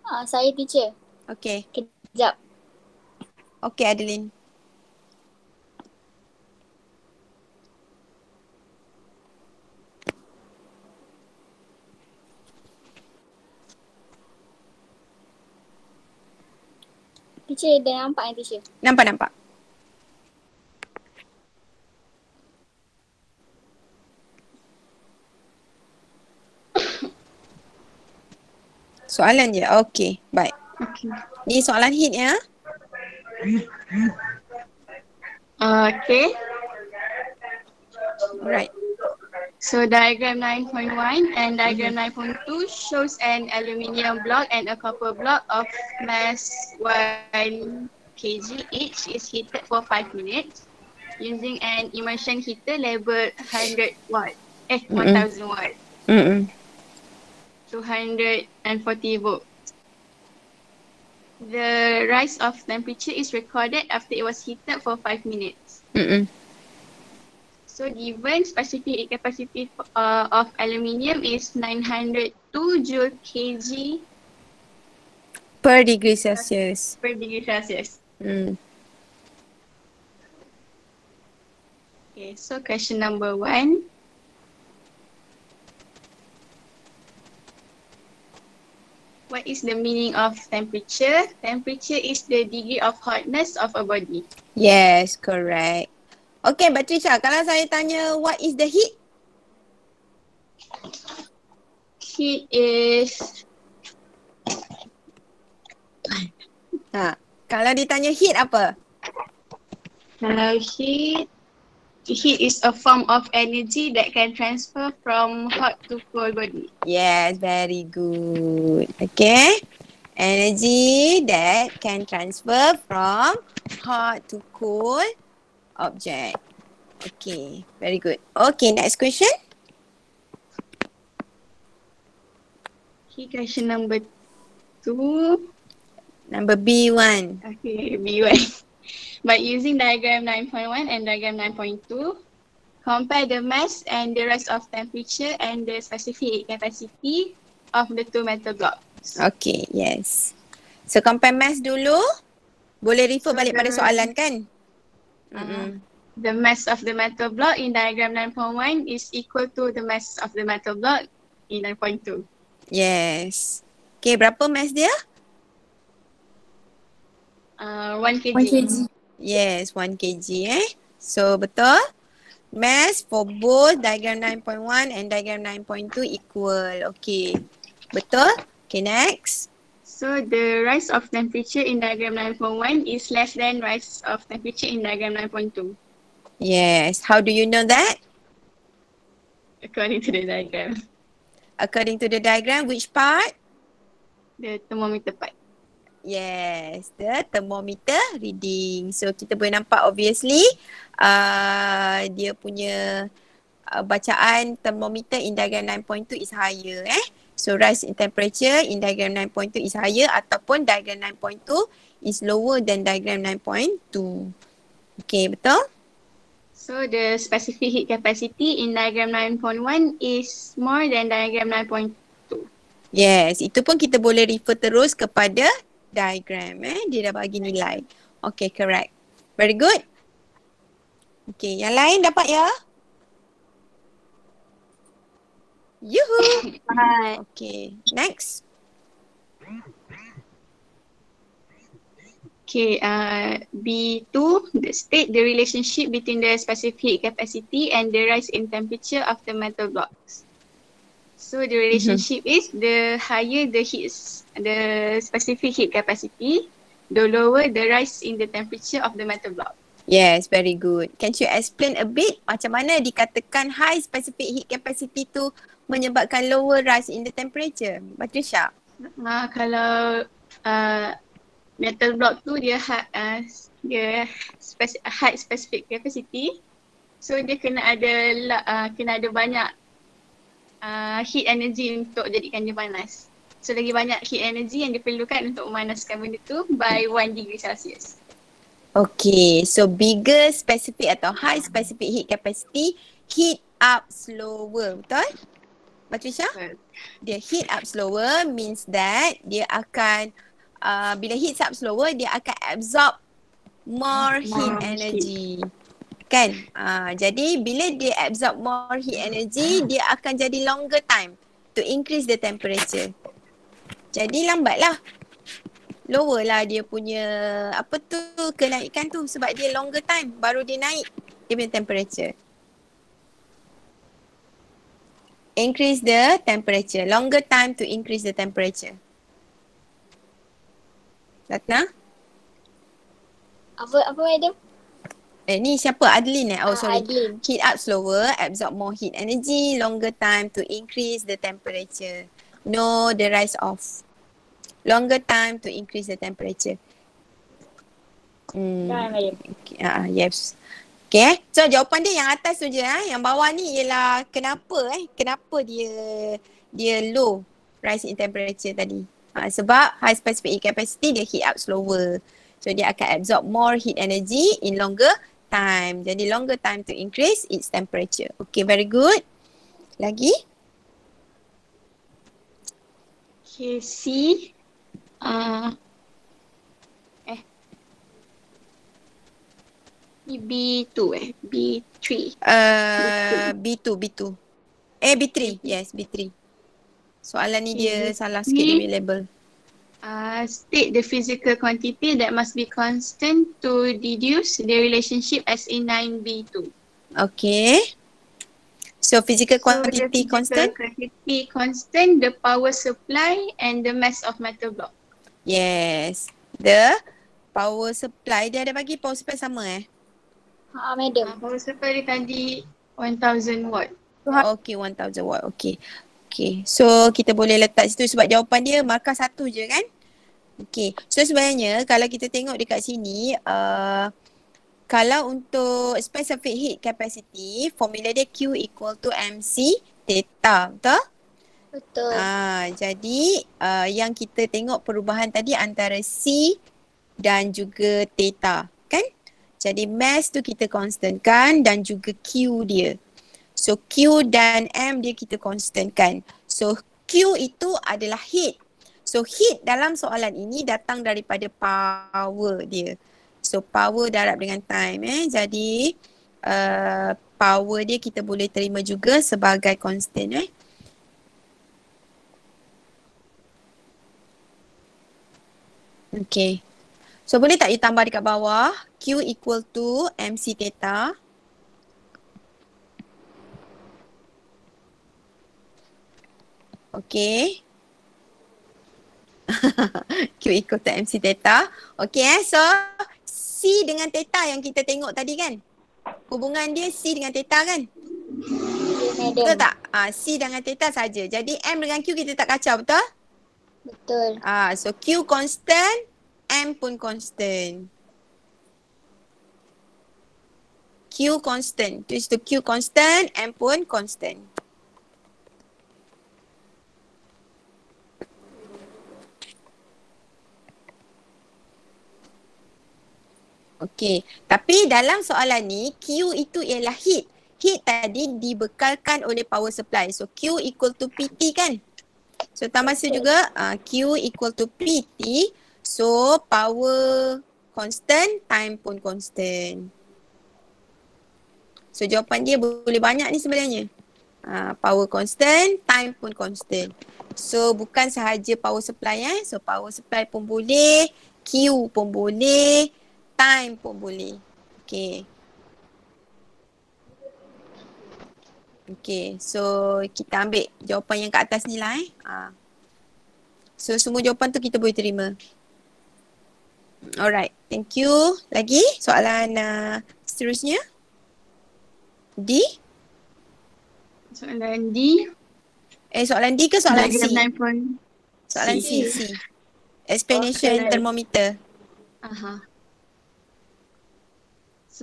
Ah, saya teacher. Okay. Kejap. Okay, Adeline. Teacher dah nampak kan teacher? Nampak, nampak. Soalan je. Okay, baik. Okay. Ni soalan hit ya. Okay. Alright. So diagram 9.1 and diagram 9.2 shows an aluminium block and a copper block of mass 1 kg each is heated for 5 minutes using an immersion heater labeled 100 watt. Eh, 1000 watt. Mm-mm. 240 volt. The rise of temperature is recorded after it was heated for 5 minutes. Mm-mm. So given specific capacity uh, of aluminium is 902 joule kg Per degree Celsius. per degree Celsius. Mm. Okay, so question number one. What is the meaning of temperature? Temperature is the degree of hotness of a body. Yes, correct. Okay, Patricia, kalau saya tanya what is the heat? Heat is Ha. Kalau ditanya heat apa? uh, heat. Heat is a form of energy that can transfer from hot to cold body. Yes, very good. Okay. Energy that can transfer from hot to cold object. Okay, very good. Okay, next question. Okay, question number two. Number B1. Okay, B1. By using diagram 9.1 and diagram 9.2, compare the mass and the rise of temperature and the specific heat capacity of the two metal blocks. Okay, yes. So compare mass dulu. Boleh refer balik pada soalan kan? Mm-mm. The mass of the metal block in diagram 9.1 is equal to the mass of the metal block in 9.2. Yes. Okay, berapa mass dia? Uh, 1 kg. 1 kg. Yes, 1 kg eh. So betul. Mass for both diagram 9.1 and diagram 9.2 equal. Okay. Betul? Okay, next. So the rise of temperature in diagram 9.1 is less than rise of temperature in diagram 9.2 Yes. How do you know that? according to the diagram. According to the diagram, which part? The thermometer part. Yes, the thermometer reading. So kita boleh nampak obviously uh, dia punya uh, bacaan thermometer in diagram 9.2 is higher eh. So rise in temperature in diagram 9.2 is higher ataupun diagram 9.2 is lower than diagram 9.2. Okay, betul? So the specific heat capacity in diagram 9.1 is more than diagram 9.2. Yes, itu pun kita boleh refer terus kepada diagram eh. Dia dah bagi nilai. Okay, correct. Very good. Okay, yang lain dapat ya? Yuhu. Okay, next. Okay, uh, B2, the state the relationship between the specific capacity and the rise in temperature of the metal blocks. So the relationship is the higher the heat, the specific heat capacity, the lower the rise in the temperature of the metal block. Yes, very good. Can you explain a bit macam mana dikatakan high specific heat capacity tu menyebabkan lower rise in the temperature? Patricia. Uh, kalau uh, metal block tu dia uh, dia speci- high specific capacity, so dia kena ada uh, kena ada banyak uh, heat energy untuk jadikan dia panas. So lagi banyak heat energy yang diperlukan untuk memanaskan benda tu by 1 degree Celsius. Okay, so bigger specific atau high specific heat capacity heat up slower, betul? Patricia? Betul. Dia heat up slower means that dia akan uh, bila heat up slower dia akan absorb more heat energy. Kan? Uh, jadi bila dia absorb more heat energy dia akan jadi longer time to increase the temperature. Jadi lambatlah. Lower lah dia punya apa tu kenaikan tu sebab dia longer time baru dia naik dia punya temperature. Increase the temperature. Longer time to increase the temperature. Ratna? Apa apa madam? Eh ni siapa? Adeline eh? Oh Ah, sorry. Adeline. Heat up slower, absorb more heat energy, longer time to increase the temperature. No, the rise of. Longer time to increase the temperature. Hmm. Madam. Okay, ah, yes. Okay, so jawapan dia yang atas tu je eh. Yang bawah ni ialah kenapa eh. Kenapa dia dia low rise in temperature tadi. Ha, sebab high specific heat capacity dia heat up slower. So dia akan absorb more heat energy in longer time. Jadi longer time to increase its temperature. Okay, very good. Lagi? Okay, C. Uh, eh. Ni B2 eh. B3. Uh, B2, B2. Eh, B3. Yes, B3. Soalan ni dia Okay. salah sikit dia label. Uh, state the physical quantity that must be constant to deduce the relationship as in 9B2. Okay. So physical So, the quantity physical constant? Quantity constant, the power supply and the mass of metal block. Yes. The power supply dia ada bagi power supply sama eh? Ha Uh, madam. power supply dia tadi 1000 watt. Okay, 1000 watt. Okay. Okay. So kita boleh letak situ sebab jawapan dia markah satu je kan? Okay. So sebenarnya kalau kita tengok dekat sini, uh, kalau untuk specific heat capacity, formula dia Q equal to MC theta. Betul? Betul. Ah, jadi uh, yang kita tengok perubahan tadi antara C dan juga theta, kan? Jadi mass tu kita constantkan dan juga Q dia. So Q dan M dia kita constantkan. So Q itu adalah heat. So heat dalam soalan ini datang daripada power dia. So power darab dengan time eh. Jadi uh, power dia kita boleh terima juga sebagai constant eh. Okay. So boleh tak ditambah dekat bawah? Q equal to MC theta. Okay. Q equal to MC theta. Okay eh. So C dengan theta yang kita tengok tadi kan? Hubungan dia C dengan theta kan? Betul madam. tak? Ah, C dengan theta saja. Jadi M dengan Q kita tak kacau betul? Betul. Ah, so Q constant, M pun constant. Q constant. Tulis tu Q constant, M pun constant. Okey, tapi dalam soalan ni Q itu ialah heat. Heat tadi dibekalkan oleh power supply. So Q equal to PT kan? So tambah situ juga uh, Q equal to PT. So power constant, time pun constant. So jawapan dia boleh banyak ni sebenarnya. Uh, power constant, time pun constant. So bukan sahaja power supply eh. So power supply pun boleh, Q pun boleh, time pun boleh. Okay. Okay, so kita ambil jawapan yang kat atas ni lah eh. Ha. So semua jawapan tu kita boleh terima. Alright, thank you. Lagi soalan uh, seterusnya? D? Soalan D. Eh soalan D ke soalan C? Diagram 9 pun. Soalan C, C. C. Explanation Okay. thermometer. Aha.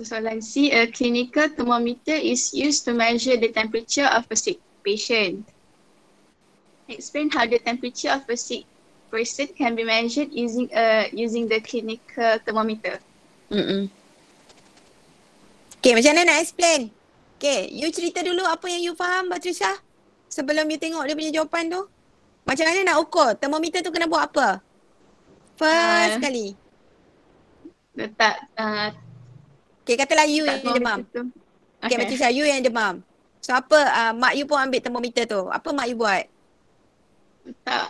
So soalan C, a clinical thermometer is used to measure the temperature of a sick patient. Explain how the temperature of a sick person can be measured using a using the clinical thermometer. Mm-mm. Okay, macam mana nak explain? Okay, you cerita dulu apa yang you faham, Batrisha? Sebelum you tengok dia punya jawapan tu. Macam mana nak ukur? Thermometer tu kena buat apa? First Ah. sekali. Letak uh, Okay, katalah you letak yang demam. Okay, okay. Batrisha, you yang demam. So apa, uh, mak you pun ambil thermometer tu. Apa mak you buat? Letak,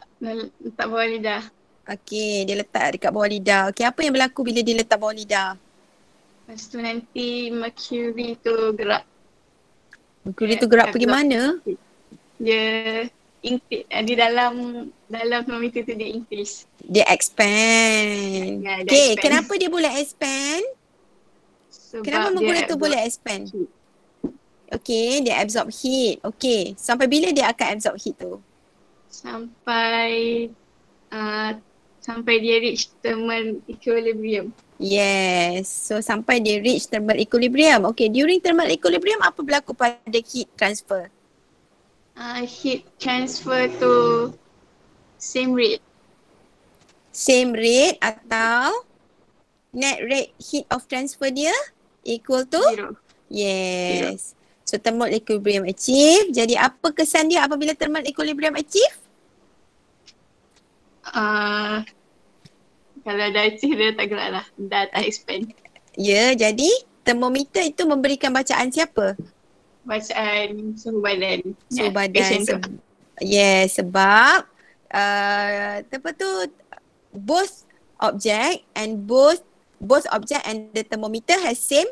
letak bawah lidah. Okay, dia letak dekat bawah lidah. Okay, apa yang berlaku bila dia letak bawah lidah? Lepas tu nanti mercury tu gerak. Mercury tu gerak Eh, pergi mana? Dia increase uh, di dalam dalam thermometer tu dia increase. Dia expand. Ya, dia Okay, expand. kenapa dia boleh expand? Sebab Kenapa tu absorb boleh expand? heat. Okay, dia absorb heat. Okay, sampai bila dia akan absorb heat tu? sampai uh, sampai dia reach thermal equilibrium. Yes. So sampai dia reach thermal equilibrium. Okay, during thermal equilibrium apa berlaku pada heat transfer? Uh, heat transfer to same rate. Same rate atau net rate heat of transfer dia equal to? Zero. Yes. So thermal equilibrium achieve. Jadi apa kesan dia apabila thermal equilibrium achieve? Uh, kalau dah achieve dia tak gerak lah. Dah tak expand. Ya, jadi termometer itu memberikan bacaan siapa? Bacaan suhu badan. Suhu Ya, badan. Se- yes, sebab uh, apa tu both object and both both object and the thermometer has same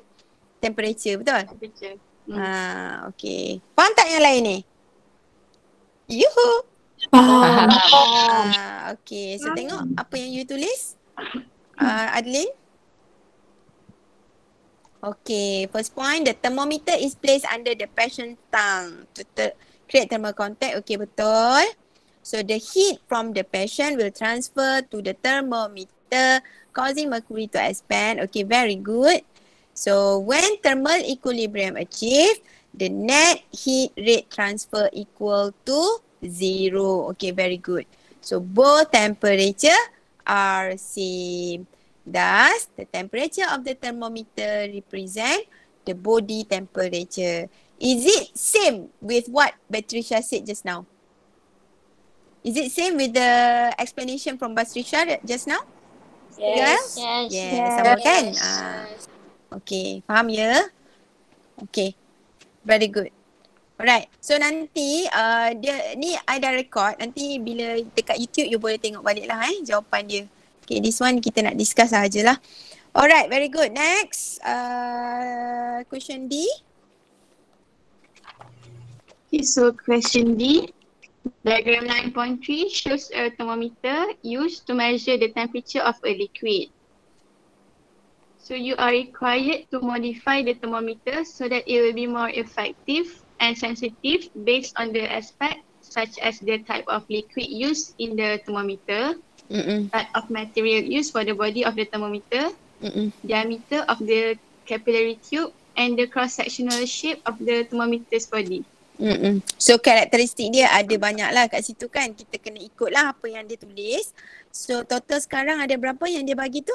temperature, betul? Temperature. Hmm. Ha, okay. Faham tak yang lain ni? Yuhu. Faham. Ah, okay. So tengok apa yang you tulis. Uh, Adeline. Okay. First point, the thermometer is placed under the patient tongue to ter- create thermal contact. Okay, betul. So the heat from the patient will transfer to the thermometer causing mercury to expand. Okay, very good. So when thermal equilibrium achieved, the net heat rate transfer equal to zero. Okay, very good. So both temperature are same. Thus, the temperature of the thermometer represent the body temperature. Is it same with what Batrisha said just now? Is it same with the explanation from Batrisha just now? Yes. Yes. Yes, sama kan? Ah. Okay, faham ya? Okay, very good. Alright, so nanti uh, dia ni I dah record. Nanti bila dekat YouTube you boleh tengok balik lah eh jawapan dia. Okay, this one kita nak discuss sahaja lah. Alright, very good. Next, uh, question D. Okay, so question D. Diagram 9.3 shows a thermometer used to measure the temperature of a liquid. So you are required to modify the thermometer so that it will be more effective and sensitive based on the aspect such as the type of liquid used in the thermometer, Mm-mm, type of material used for the body of the thermometer, mm-mm. diameter of the capillary tube, and the cross-sectional shape of the thermometer's body. Mm-mm. So karakteristik dia ada banyak lah kat situ kan. Kita kena ikut lah apa yang dia tulis. So total sekarang ada berapa yang dia bagi tu?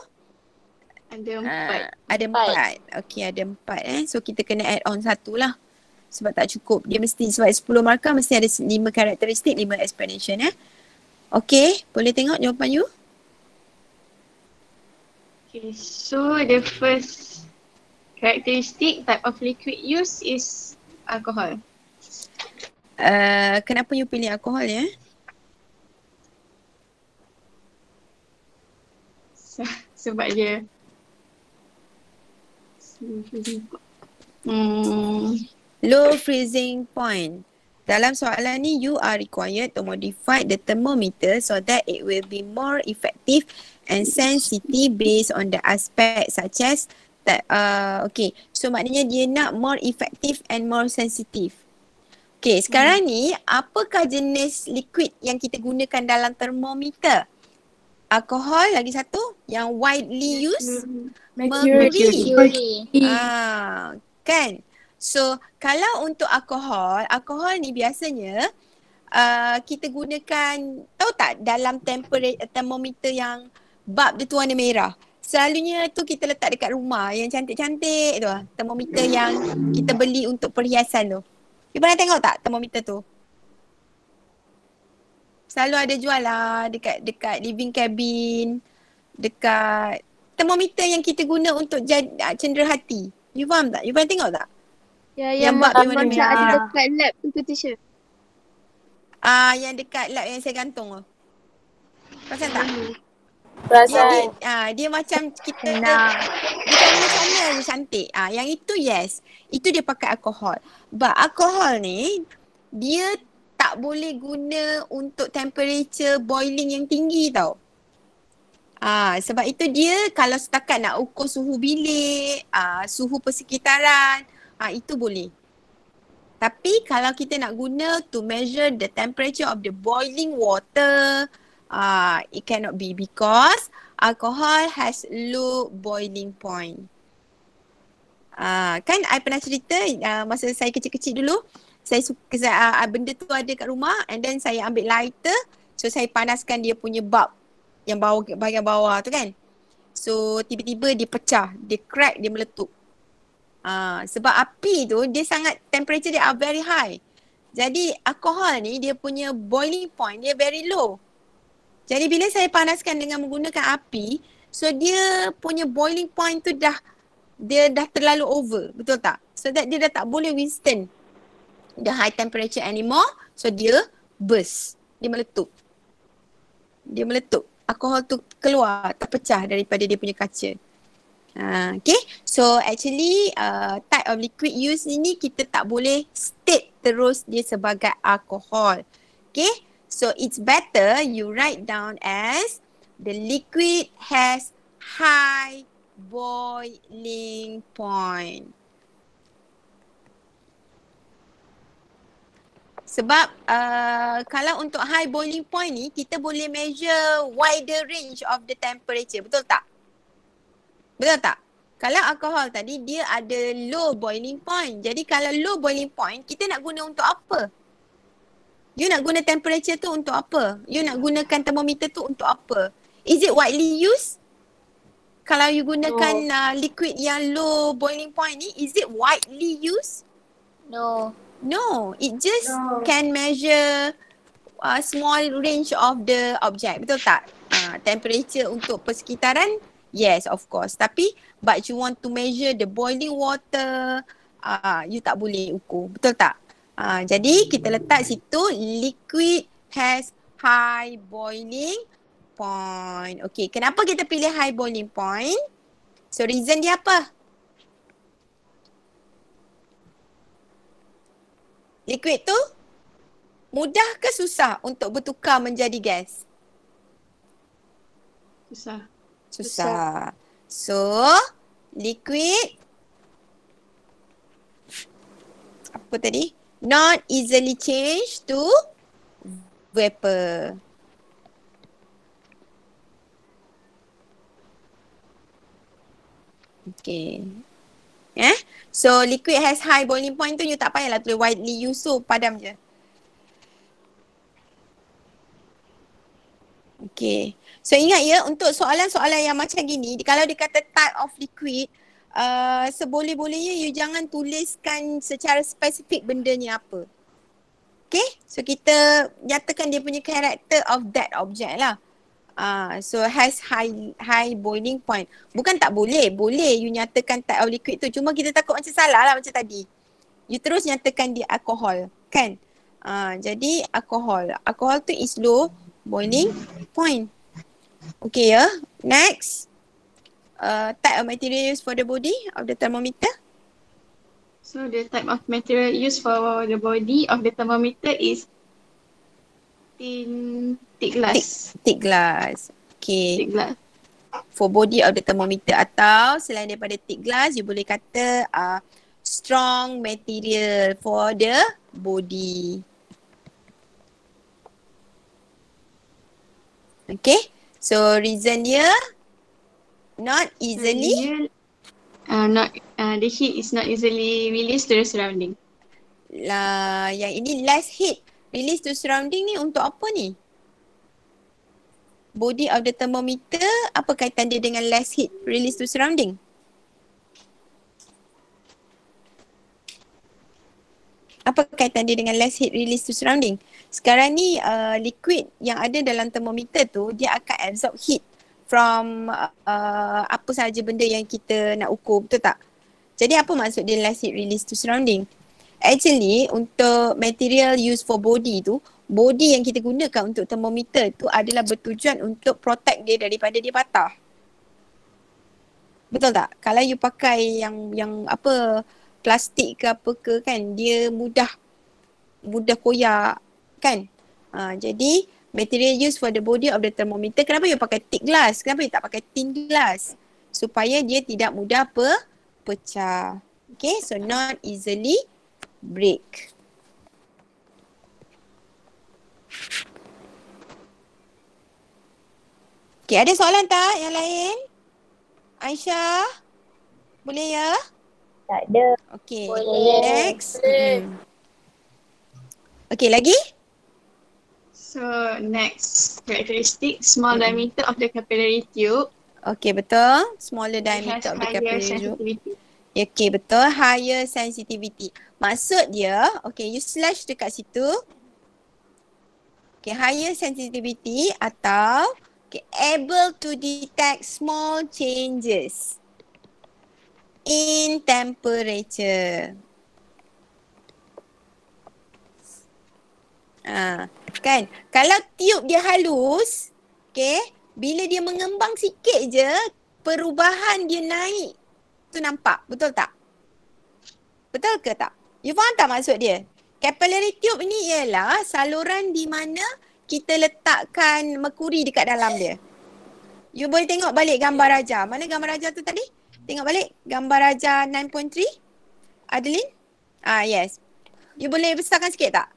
Ada empat. Ah, ada Empat. empat. Okey ada empat eh. So kita kena add on satu lah. Sebab tak cukup. Dia mesti sebab 10 markah mesti ada lima karakteristik, lima explanation eh. Okey, boleh tengok jawapan you? Okay, so the first characteristic type of liquid used is alcohol. Uh, kenapa you pilih alkohol ya? Se- Sebab dia Hmm, Low freezing point. Dalam soalan ni you are required to modify the thermometer so that it will be more effective and sensitive based on the aspect such as that uh, okay so maknanya dia nak more effective and more sensitive. Okay sekarang ni apakah jenis liquid yang kita gunakan dalam thermometer? Alkohol lagi satu yang widely used mercury. Mercury. Ah, kan? So, kalau untuk alkohol, alkohol ni biasanya uh, kita gunakan, tahu tak dalam temperature thermometer yang bulb dia tu warna merah. Selalunya tu kita letak dekat rumah yang cantik-cantik tu. ah, Thermometer yang kita beli untuk perhiasan tu. You pernah tengok tak thermometer tu? Selalu ada jual lah dekat dekat living cabin, dekat thermometer yang kita guna untuk jad, ah, cendera hati. You faham tak? You pernah tengok tak? Ya, Yang yang, bab dia macam warna ada dekat lab tu ke teacher? Ah, yang dekat lab yang saya gantung tu. Perasan tak? Dia, dia, Perasan. ah, dia macam kita Nah. dia warna comel dia cantik. Ah, yang itu yes. Itu dia pakai alkohol. But alkohol ni dia tak boleh guna untuk temperature boiling yang tinggi tau. Ah, sebab itu dia kalau setakat nak ukur suhu bilik, ah, suhu persekitaran, ah, itu boleh. Tapi kalau kita nak guna to measure the temperature of the boiling water, ah, it cannot be because alcohol has low boiling point. Ah, kan I pernah cerita uh, masa saya kecil-kecil dulu, saya suka saya, uh, benda tu ada kat rumah and then saya ambil lighter, so saya panaskan dia punya bulb yang bawah bahagian bawah tu kan. So tiba-tiba dia pecah, dia crack, dia meletup. Ah, sebab api tu dia sangat temperature dia are very high. Jadi alkohol ni dia punya boiling point dia very low. Jadi bila saya panaskan dengan menggunakan api, so dia punya boiling point tu dah dia dah terlalu over, betul tak? So that dia dah tak boleh withstand the high temperature anymore. So dia burst, dia meletup. Dia meletup alkohol tu keluar terpecah daripada dia punya kaca. Uh, okay, so actually uh, type of liquid use ini kita tak boleh state terus dia sebagai alkohol. Okay, so it's better you write down as the liquid has high boiling point. Sebab uh, kalau untuk high boiling point ni kita boleh measure wider range of the temperature. Betul tak? Betul tak? Kalau alkohol tadi dia ada low boiling point. Jadi kalau low boiling point kita nak guna untuk apa? You nak guna temperature tu untuk apa? You nak gunakan thermometer tu untuk apa? Is it widely used? Kalau you gunakan no. uh, liquid yang low boiling point ni, is it widely used? No. No, it just no. can measure a small range of the object. Betul tak? Uh, temperature untuk persekitaran, yes of course. Tapi but you want to measure the boiling water, uh, you tak boleh ukur. Betul tak? Uh, jadi kita letak situ liquid has high boiling point. Okay, kenapa kita pilih high boiling point? So reason dia apa? liquid tu mudah ke susah untuk bertukar menjadi gas? Susah. Susah. So, liquid apa tadi? Not easily change to vapor. Okay. Eh? So liquid has high boiling point tu you tak payahlah tulis widely used so padam je. Okay. So ingat ya untuk soalan-soalan yang macam gini kalau dia kata type of liquid uh, seboleh-bolehnya you jangan tuliskan secara spesifik benda ni apa. Okay. So kita nyatakan dia punya character of that object lah. Ah, so has high high boiling point. Bukan tak boleh, boleh you nyatakan of liquid tu. Cuma kita takut macam salah lah macam tadi. You terus nyatakan dia alcohol, kan? Ah, jadi alcohol. Alcohol tu is low boiling point. Okay ya. Yeah. Next. Uh, type of material used for the body of the thermometer. So the type of material used for the body of the thermometer is tin thick glass. Thick, thick glass. Okay. Thick glass. For body of the thermometer atau selain daripada thick glass, you boleh kata uh, strong material for the body. Okay. So reason dia not easily. Uh, not uh, the heat is not easily released to the surrounding. Lah, yang ini less heat release to surrounding ni untuk apa ni? body of the thermometer apa kaitan dia dengan less heat release to surrounding? Apa kaitan dia dengan less heat release to surrounding? Sekarang ni uh, liquid yang ada dalam thermometer tu dia akan absorb heat from uh, apa sahaja benda yang kita nak ukur betul tak? Jadi apa maksud dia less heat release to surrounding? Actually untuk material used for body tu body yang kita gunakan untuk thermometer tu adalah bertujuan untuk protect dia daripada dia patah. Betul tak? Kalau you pakai yang yang apa plastik ke apa ke kan dia mudah mudah koyak Kan? Uh, jadi material used for the body of the thermometer. Kenapa you pakai thick glass? Kenapa you tak pakai thin glass? Supaya dia tidak mudah pe pecah. Okay, so not easily break. Okay, ada soalan tak yang lain? Aisyah? Boleh ya? Tak ada. Okay, Boleh. next. Hmm. Okay, lagi? So next characteristic, small diameter of the capillary tube. Okay, betul. Smaller diameter of the capillary tube. Okay, betul. Higher sensitivity. Maksud dia, okay, you slash dekat situ. Okay, higher sensitivity atau okay, able to detect small changes in temperature. Ah, kan? Kalau tiup dia halus, okay, bila dia mengembang sikit je, perubahan dia naik tu nampak. Betul tak? Betul ke tak? You faham tak maksud dia? Capillary tube ni ialah saluran di mana kita letakkan merkuri dekat dalam dia. You boleh tengok balik gambar raja. Mana gambar raja tu tadi? Tengok balik gambar raja 9.3. Adeline? Ah yes. You boleh besarkan sikit tak?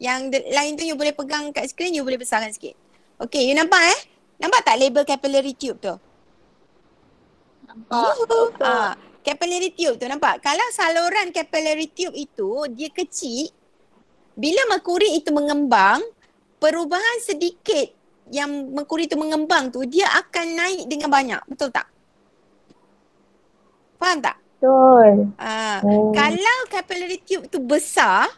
Yang lain tu you boleh pegang kat skrin, you boleh besarkan sikit. Okay, you nampak eh? Nampak tak label capillary tube tu? Yuhu. Ah, capillary tube tu nampak? Kalau saluran capillary tube itu dia kecil, bila merkuri itu mengembang, perubahan sedikit yang merkuri itu mengembang tu dia akan naik dengan banyak. Betul tak? Faham tak? Betul. Ah, Oh. kalau capillary tube tu besar,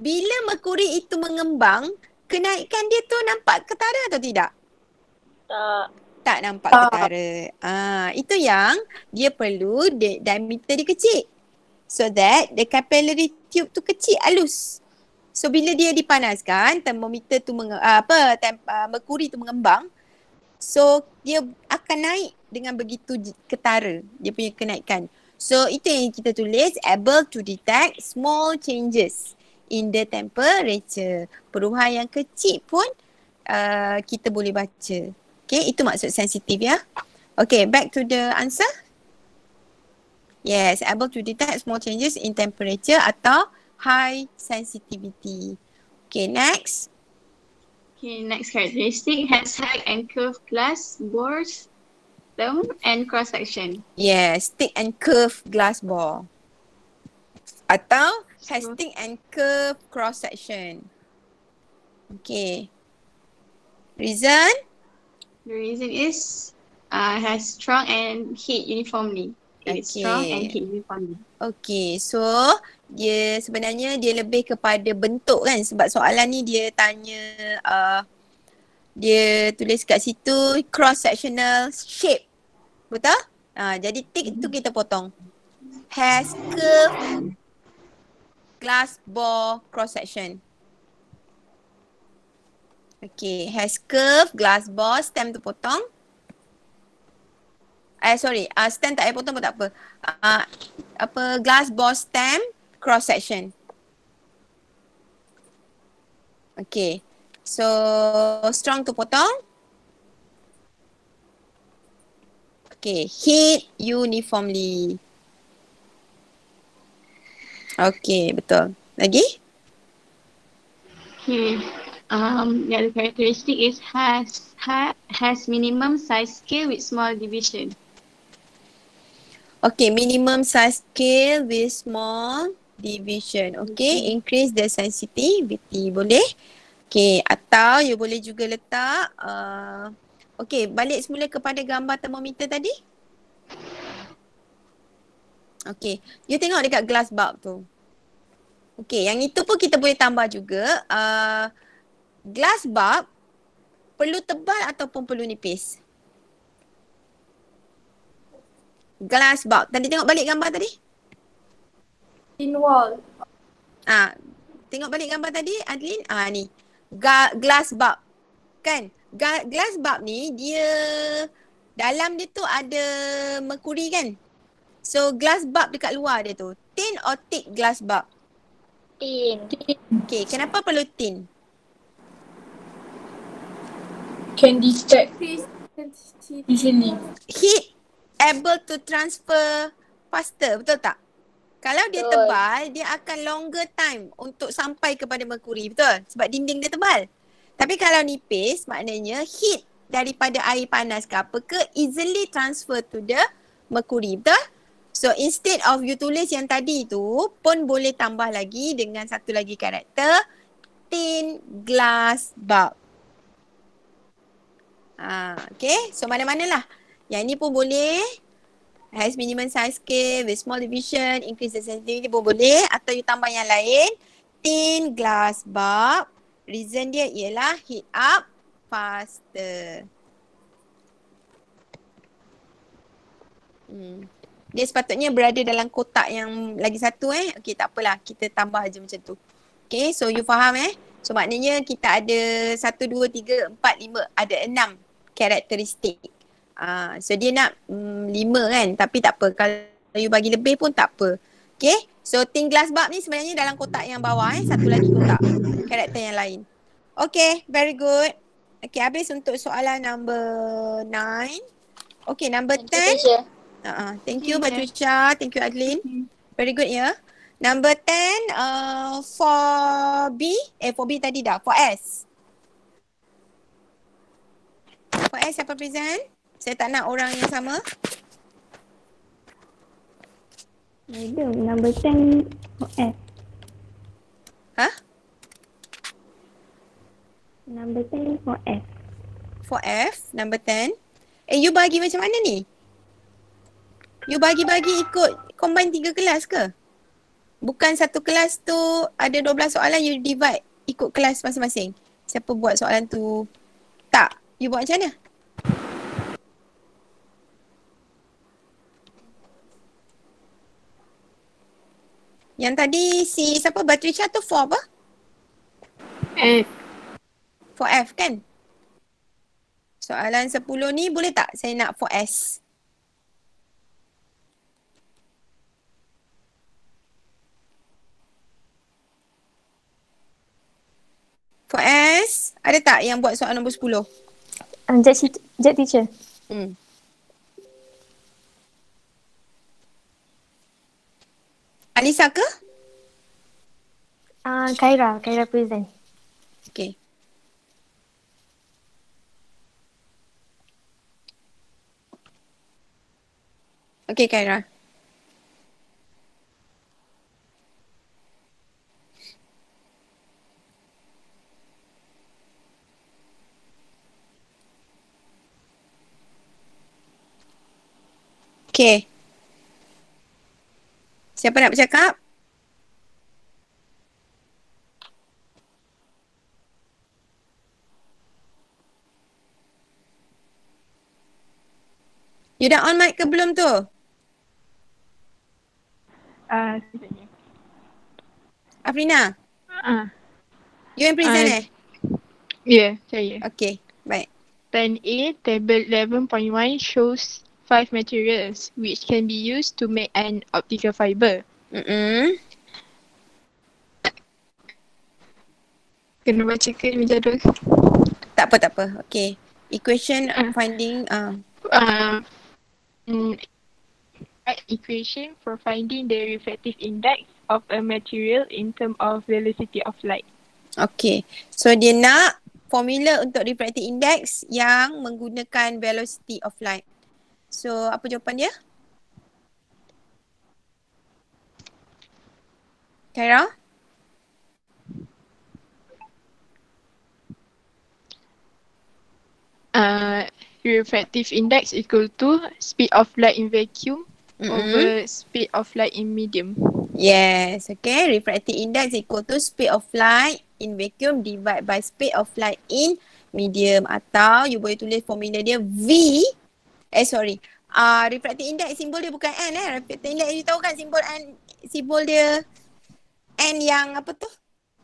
bila merkuri itu mengembang, kenaikan dia tu nampak ketara atau tidak? Tak. Tak nampak ketara. Ah, itu yang dia perlu di- diameter dia kecil. So that the capillary tube tu kecil halus. So bila dia dipanaskan, termometer tu menge, ah, apa temp, uh, merkuri tu mengembang. So dia akan naik dengan begitu ketara dia punya kenaikan. So itu yang kita tulis able to detect small changes in the temperature. Perubahan yang kecil pun uh, kita boleh baca. Okay, itu maksud sensitif ya. Okay, back to the answer. Yes, able to detect small changes in temperature atau high sensitivity. Okay, next. Okay, next characteristic has high and curved glass bores, term and cross section. Yes, thick and curved glass ball. Atau has thick and curved cross section. Okay. Reason? The reason is uh, has strong and heat uniformly. It's Okay. strong and heat uniformly. Okay, so dia sebenarnya dia lebih kepada bentuk kan sebab soalan ni dia tanya uh, dia tulis kat situ cross sectional shape. Betul? Uh, jadi tick tu kita potong. Has curved glass ball cross section. Okay, has curved glass ball stem tu potong. Eh sorry, uh, stem tak payah potong pun tak apa. Uh, apa glass ball stem cross section. Okay. So strong tu potong. Okay, heat uniformly. Okay, betul. Lagi? Okay. Um, the other characteristic is has ha, has minimum size scale with small division. Okay, minimum size scale with small division. Okay, increase the sensitivity. Boleh? Okay, atau you boleh juga letak uh, Okay, balik semula kepada gambar termometer tadi. Okay, you tengok dekat glass bulb tu. Okay, yang itu pun kita boleh tambah juga. Uh, glass bulb perlu tebal ataupun perlu nipis? Glass bulb. Tadi tengok balik gambar tadi. Thin wall. Ah, tengok balik gambar tadi Adlin. Ah ni. Ga- glass bulb. Kan? Ga- glass bulb ni dia dalam dia tu ada merkuri kan? So glass bulb dekat luar dia tu. Thin or thick glass bulb? Tin. Okay, kenapa perlu tin? Can detect easily. Heat able to transfer faster, betul tak? Kalau dia Betul. tebal, dia akan longer time untuk sampai kepada merkuri, betul? Sebab dinding dia tebal. Tapi kalau nipis, maknanya heat daripada air panas ke apa ke easily transfer to the merkuri, betul? So instead of you tulis yang tadi tu pun boleh tambah lagi dengan satu lagi karakter tin glass bulb. Ah, okay. So mana-mana lah. Yang ni pun boleh. Has minimum size scale with small division, increase the sensitivity pun boleh. Atau you tambah yang lain. Tin glass bulb. Reason dia ialah heat up faster. Hmm. Dia sepatutnya berada dalam kotak yang lagi satu eh. Okay tak apalah. Kita tambah je macam tu. Okay so you faham eh. So maknanya kita ada satu, dua, tiga, empat, lima. Ada enam karakteristik. Ah, so dia nak mm, lima kan. Tapi tak apa. Kalau you bagi lebih pun tak apa. Okay. So tin glass bulb ni sebenarnya dalam kotak yang bawah eh. Satu lagi kotak. Karakter yang lain. Okay. Very good. Okay habis untuk soalan number nine. Okay number Thank you, ten. Uh-uh. Thank you Patricia. Thank you Adlin. Very good ya. Yeah. Number 10 uh, for B. Eh for B tadi dah. For S. For S siapa present? Saya tak nak orang yang sama. Ada number 10 for F. Ha? Number 10 for F. For F. Number 10. Eh you bagi macam mana ni? You bagi-bagi ikut combine tiga kelas ke? Bukan satu kelas tu ada 12 soalan you divide ikut kelas masing-masing. Siapa buat soalan tu? Tak. You buat macam mana? Yang tadi si siapa Batricia tu for apa? F. For F kan? Soalan 10 ni boleh tak saya nak for S? For S, ada tak yang buat soalan nombor 10? Um, teacher- Jat teacher. Hmm. Alisa ke? Uh, Kaira. Kaira present. Okay. Okay, Kaira. Okay. Siapa nak bercakap? You dah on mic ke belum tu? Ah, sekejap. Afrina, Ah, you yang present Ah. eh? ya, saya. Okay, baik. 10A, table 11.1 shows five materials which can be used to make an optical fiber. Mm-mm. Kena baca ke meja dulu? Tak apa, tak apa. Okay. Equation Ah. finding, uh, Uh, mm, equation for finding the refractive index of a material in term of velocity of light. okay. So dia nak formula untuk refractive index yang menggunakan velocity of light. So apa jawapan dia? Kaira? Uh, refractive index equal to speed of light in vacuum Mm-mm. over speed of light in medium. Yes, okay. Refractive index equal to speed of light in vacuum divide by speed of light in medium atau you boleh tulis formula dia V eh sorry. Uh, refractive index simbol dia bukan N eh. Refractive index you tahu kan simbol N simbol dia N yang apa tu?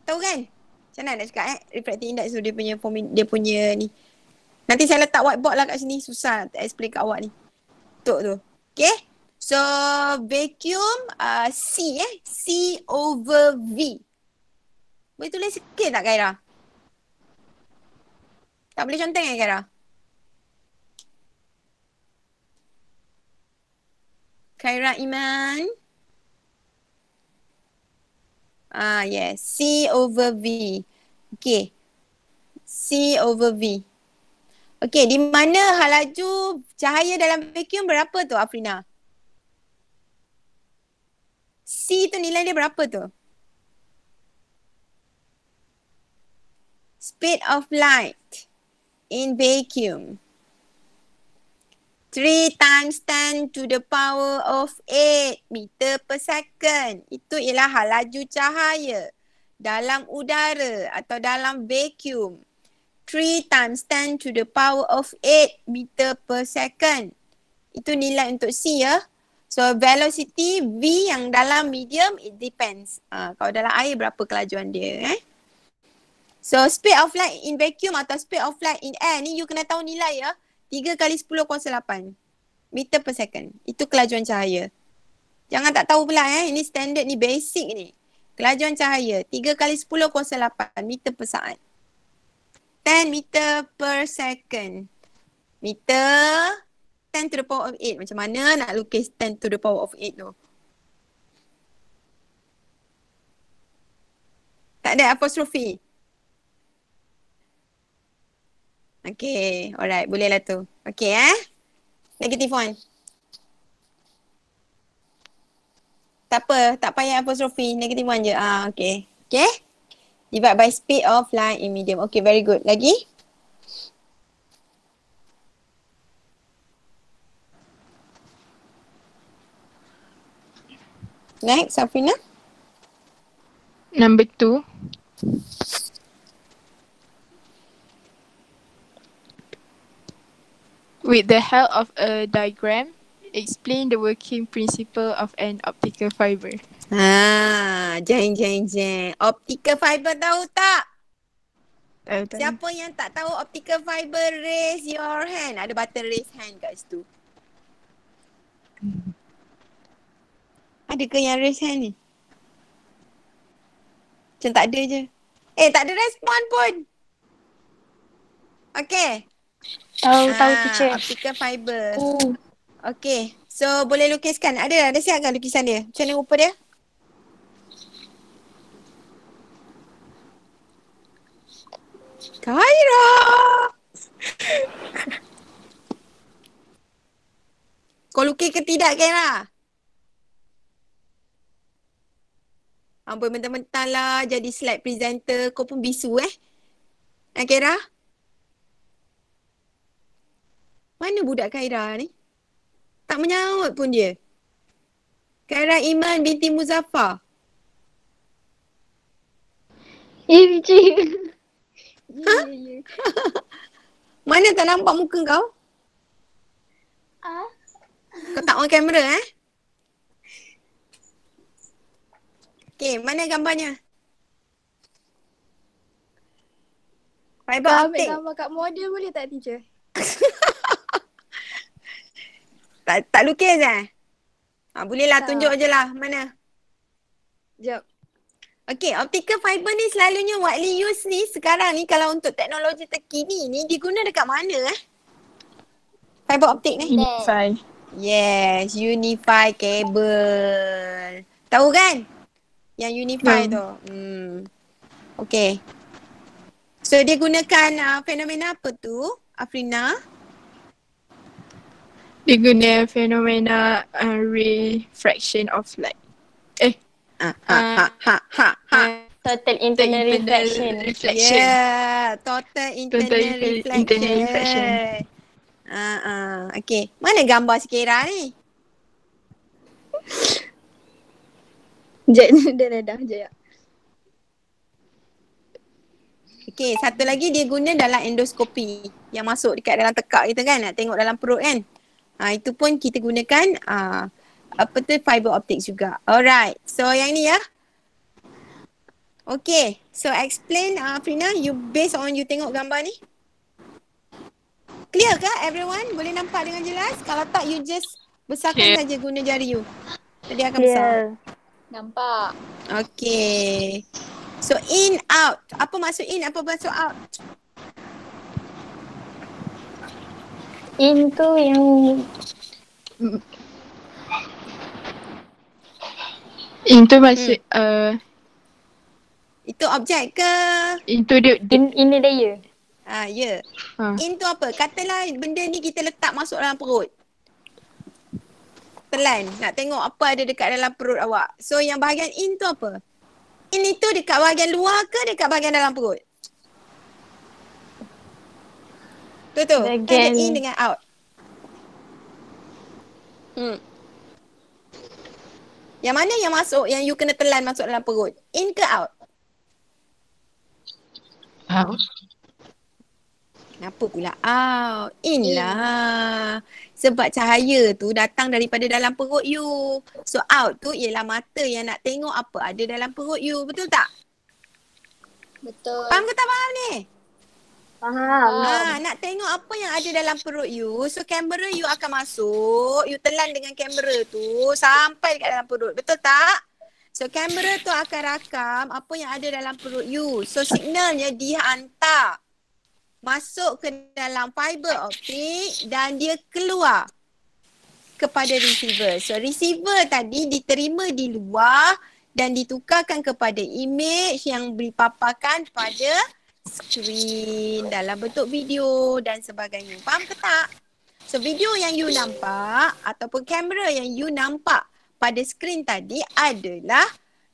Tahu kan? Macam mana nak cakap eh? Refractive index tu dia punya dia punya ni. Nanti saya letak whiteboard lah kat sini. Susah nak explain kat awak ni. Tu tu. Okay? So vacuum uh, C eh? C over V. Boleh tulis sikit tak Kaira? Tak boleh conteng eh Kaira? Kaira Iman. Ah yes, C over V. Okay. C over V. Okay, di mana halaju cahaya dalam vacuum berapa tu Afrina? C tu nilai dia berapa tu? Speed of light in vacuum. 3 times 10 to the power of 8 meter per second. Itu ialah halaju cahaya dalam udara atau dalam vacuum. 3 times 10 to the power of 8 meter per second. Itu nilai untuk C ya. So velocity V yang dalam medium it depends. Uh, kalau dalam air berapa kelajuan dia eh. So speed of light in vacuum atau speed of light in air ni you kena tahu nilai ya. 3 kali 10 kuasa 8 meter per second. Itu kelajuan cahaya. Jangan tak tahu pula eh. Ini standard ni basic ni. Kelajuan cahaya 3 kali 10 kuasa 8 meter per saat. 10 meter per second. Meter 10 to the power of 8. Macam mana nak lukis 10 to the power of 8 tu? Tak ada apostrofi. Okay, alright. Bolehlah tu. Okay eh. Negative one. Tak apa, tak payah apostrofi. Negative one je. Ah, okay. Okay. Divide by speed of light in medium. Okay, very good. Lagi? Next, Safina. Number two. With the help of a diagram, explain the working principle of an optical fiber. Ah, jeng jeng jeng. Optical fiber tahu tak? Tahu tak? Siapa yang tak tahu optical fiber raise your hand. Ada button raise hand kat situ. Ada ke yang raise hand ni? Macam tak ada je. Eh tak ada respon pun. Okay. Tahu, tahu Ah, teacher. Optical fiber. Oh. Okay. So boleh lukiskan. Ada ada siap kan lukisan dia? Macam mana rupa dia? Kaira. Kau lukis ke tidak Kaira? Amboi mentang-mentang lah jadi slide presenter kau pun bisu eh. Eh Kaira? Mana budak Kaira ni? Tak menyaut pun dia. Kaira Iman binti Muzaffar. Eh, teacher. Ha? Mana tak nampak muka kau? Ah. Kau tak on kamera eh? Okay, mana gambarnya? Fiber Kau ambil gambar kat model boleh tak teacher? Tak, tak lukis eh? Ha, boleh lah, Tak. tunjuk je lah. Mana? Jap. Okay, optical fiber ni selalunya widely used ni sekarang ni kalau untuk teknologi terkini ni diguna dekat mana eh? Fiber optic ni? Unify. Yes, unify cable. Tahu kan? Yang unify Tahu. tu. Hmm. Okay. So dia gunakan uh, fenomena apa tu? Afrina? Dia guna fenomena uh, refraction of light. Eh, Ah, ha, ha, ha, ha, ha. Total internal reflection. reflection. Yeah, total internal Total reflection. internal reflection. Ah, ah. Okay. Mana gambar si Kira ni? Jap, dah dah dah. Jap. Okay, satu lagi dia guna dalam endoskopi yang masuk dekat dalam tekak kita kan, nak tengok dalam perut kan. Ha, itu pun kita gunakan uh, apa tu fiber optic juga. Alright, so yang ni ya. Okay, so explain uh, Frina, you based on you tengok gambar ni. Clear ke everyone? Boleh nampak dengan jelas? Kalau tak you just besarkan saja guna jari you. Jadi akan besar. Clear. Nampak. Okay. So in out. Apa maksud in? Apa maksud out? In tu yang Itu maksud uh, Itu objek ke? itu dia, dia in, inner layer. Ah, ya. ha. In tu apa? Katalah benda ni kita letak masuk dalam perut. Telan. Nak tengok apa ada dekat dalam perut awak. So yang bahagian in tu apa? In itu dekat bahagian luar ke dekat bahagian dalam perut? Tu tu. Kan Ada in dengan out. Hmm. Yang mana yang masuk yang you kena telan masuk dalam perut? In ke out? Out. Kenapa pula out? In lah. Sebab cahaya tu datang daripada dalam perut you. So out tu ialah mata yang nak tengok apa ada dalam perut you. Betul tak? Betul. Faham ke tak faham ni? Faham. Ha, nak tengok apa yang ada dalam perut you. So kamera you akan masuk. You telan dengan kamera tu sampai dekat dalam perut. Betul tak? So kamera tu akan rakam apa yang ada dalam perut you. So signalnya dihantar masuk ke dalam fiber optik dan dia keluar kepada receiver. So receiver tadi diterima di luar dan ditukarkan kepada image yang dipaparkan pada skrin dalam bentuk video dan sebagainya. Faham ke tak? So video yang you nampak ataupun kamera yang you nampak pada skrin tadi adalah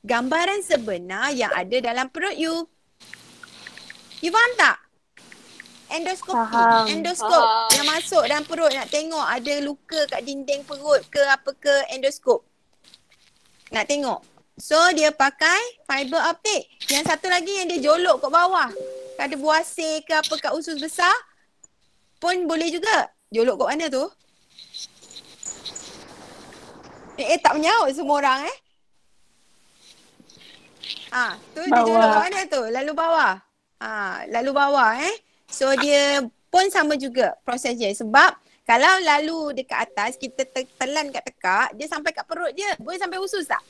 gambaran sebenar yang ada dalam perut you. You faham tak? Endoskopi. Faham. Endoskop Faham. yang masuk dalam perut nak tengok ada luka kat dinding perut ke apa ke endoskop. Nak tengok. So dia pakai fiber optik. Yang satu lagi yang dia jolok kat bawah. Ada buasir ke apa kat usus besar pun boleh juga. Jolok kat mana tu? Eh, eh tak menyaut semua orang eh. Ah, tu dia Bawah. jolok kat mana tu? Lalu bawah. Ah, lalu bawah eh. So dia pun sama juga proses dia sebab kalau lalu dekat atas kita te- telan kat tekak dia sampai kat perut je. Boleh sampai usus tak?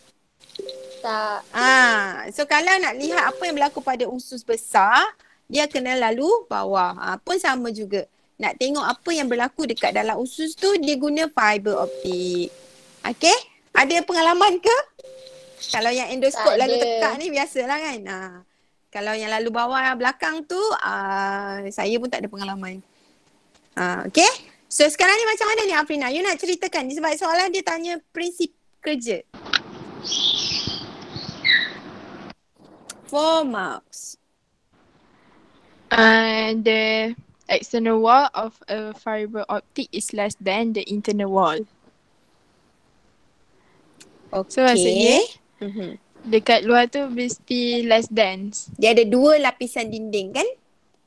Tak. Ah, so kalau nak lihat apa yang berlaku pada usus besar, dia kena lalu bawah. Ah, pun sama juga. Nak tengok apa yang berlaku dekat dalam usus tu dia guna fiber optik. Okay? Ada pengalaman ke? Kalau yang endoskop Tak lalu ada. tekak ni biasalah kan. Ah. Kalau yang lalu bawah belakang tu ah, saya pun tak ada pengalaman. Ah, okay? So sekarang ni macam mana ni Afrina? You nak ceritakan sebab soalan dia tanya prinsip kerja. Four marks. uh, the external wall of a fiber optic is less than the internal wall. Okay. So maksudnya Mm-hmm. dekat luar tu mesti less dense. Dia ada dua lapisan dinding kan?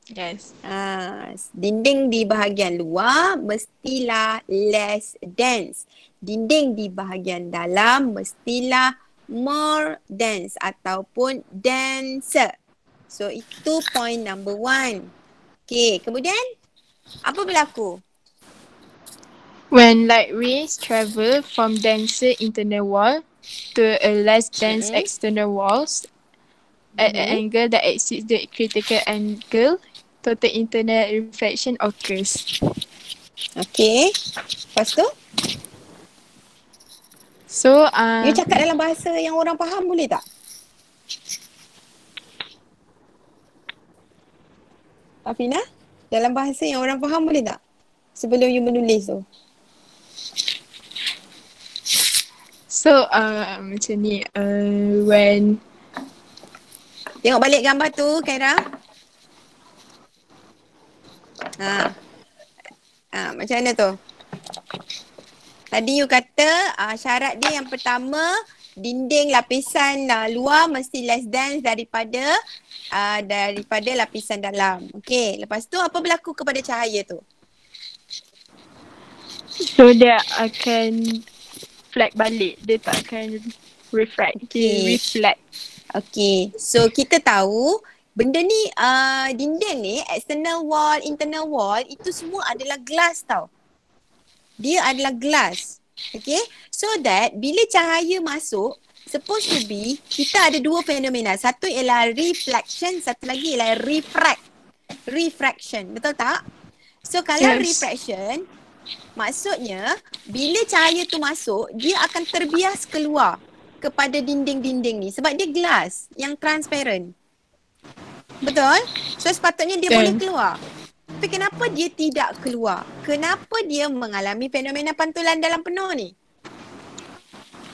Yes. Ah, dinding di bahagian luar mestilah less dense. Dinding di bahagian dalam mestilah more dense ataupun denser. So itu point number one. Okay, kemudian apa berlaku? When light rays travel from denser internal wall to a less dense Mhm. external walls at an Mhm. angle that exceeds the critical angle, total internal reflection occurs. Okay, lepas tu So, uh, you cakap dalam bahasa yang orang faham boleh tak? Afina, dalam bahasa yang orang faham boleh tak? Sebelum you menulis tu. so uh, macam ni, uh, when Tengok balik gambar tu, Kaira. Ha. Ha, macam mana tu? Tadi you kata uh, syarat dia yang pertama dinding lapisan uh, luar mesti less dense daripada uh, daripada lapisan dalam. Okey, lepas tu apa berlaku kepada cahaya tu? so dia akan flag balik, dia tak akan refract, Okay. okay. reflect. Okey, so kita tahu benda ni uh, dinding ni external wall, internal wall itu semua adalah glass tau. Dia adalah glass. Okay, so that bila cahaya masuk, supposed to be kita ada dua fenomena. Satu ialah reflection, satu lagi ialah refract. Refraction, betul tak? So kalau Yes. refraction maksudnya bila cahaya tu masuk dia akan terbias keluar kepada dinding-dinding ni sebab dia glass yang transparent. Betul? So sepatutnya dia Betul. boleh keluar. Tapi kenapa dia tidak keluar? Kenapa dia mengalami fenomena pantulan dalam penuh ni?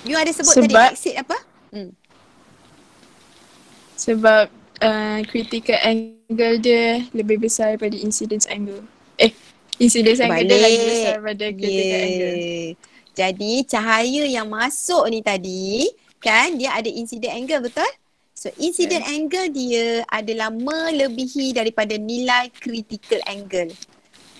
You ada sebut tadi Sebab- exit apa? Hmm. Sebab uh, critical angle dia lebih besar daripada incidence angle. Eh, incidence angle dia lagi besar daripada critical angle. Yeah. Jadi cahaya yang masuk ni tadi kan dia ada incident angle betul? So incident angle dia adalah melebihi daripada nilai critical angle.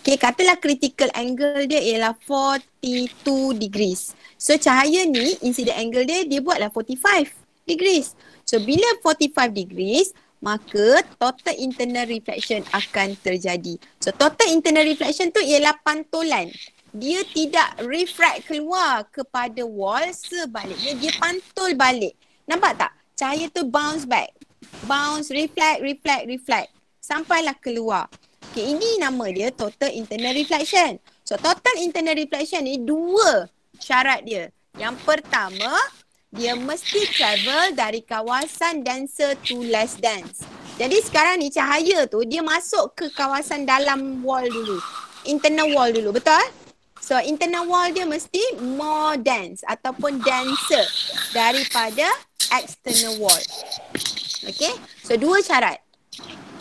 Okay, katalah critical angle dia ialah 42 degrees. So cahaya ni incident angle dia dia buatlah 45 degrees. So bila 45 degrees maka total internal reflection akan terjadi. So total internal reflection tu ialah pantulan. Dia tidak refract keluar kepada wall sebaliknya dia pantul balik. Nampak tak? Cahaya tu bounce back. Bounce, reflect, reflect, reflect. Sampailah keluar. Okay, ini nama dia total internal reflection. So total internal reflection ni dua syarat dia. Yang pertama, dia mesti travel dari kawasan denser to less dense. Jadi sekarang ni cahaya tu dia masuk ke kawasan dalam wall dulu. Internal wall dulu, betul? So internal wall dia mesti more dense ataupun denser daripada external wall. Okay? So dua syarat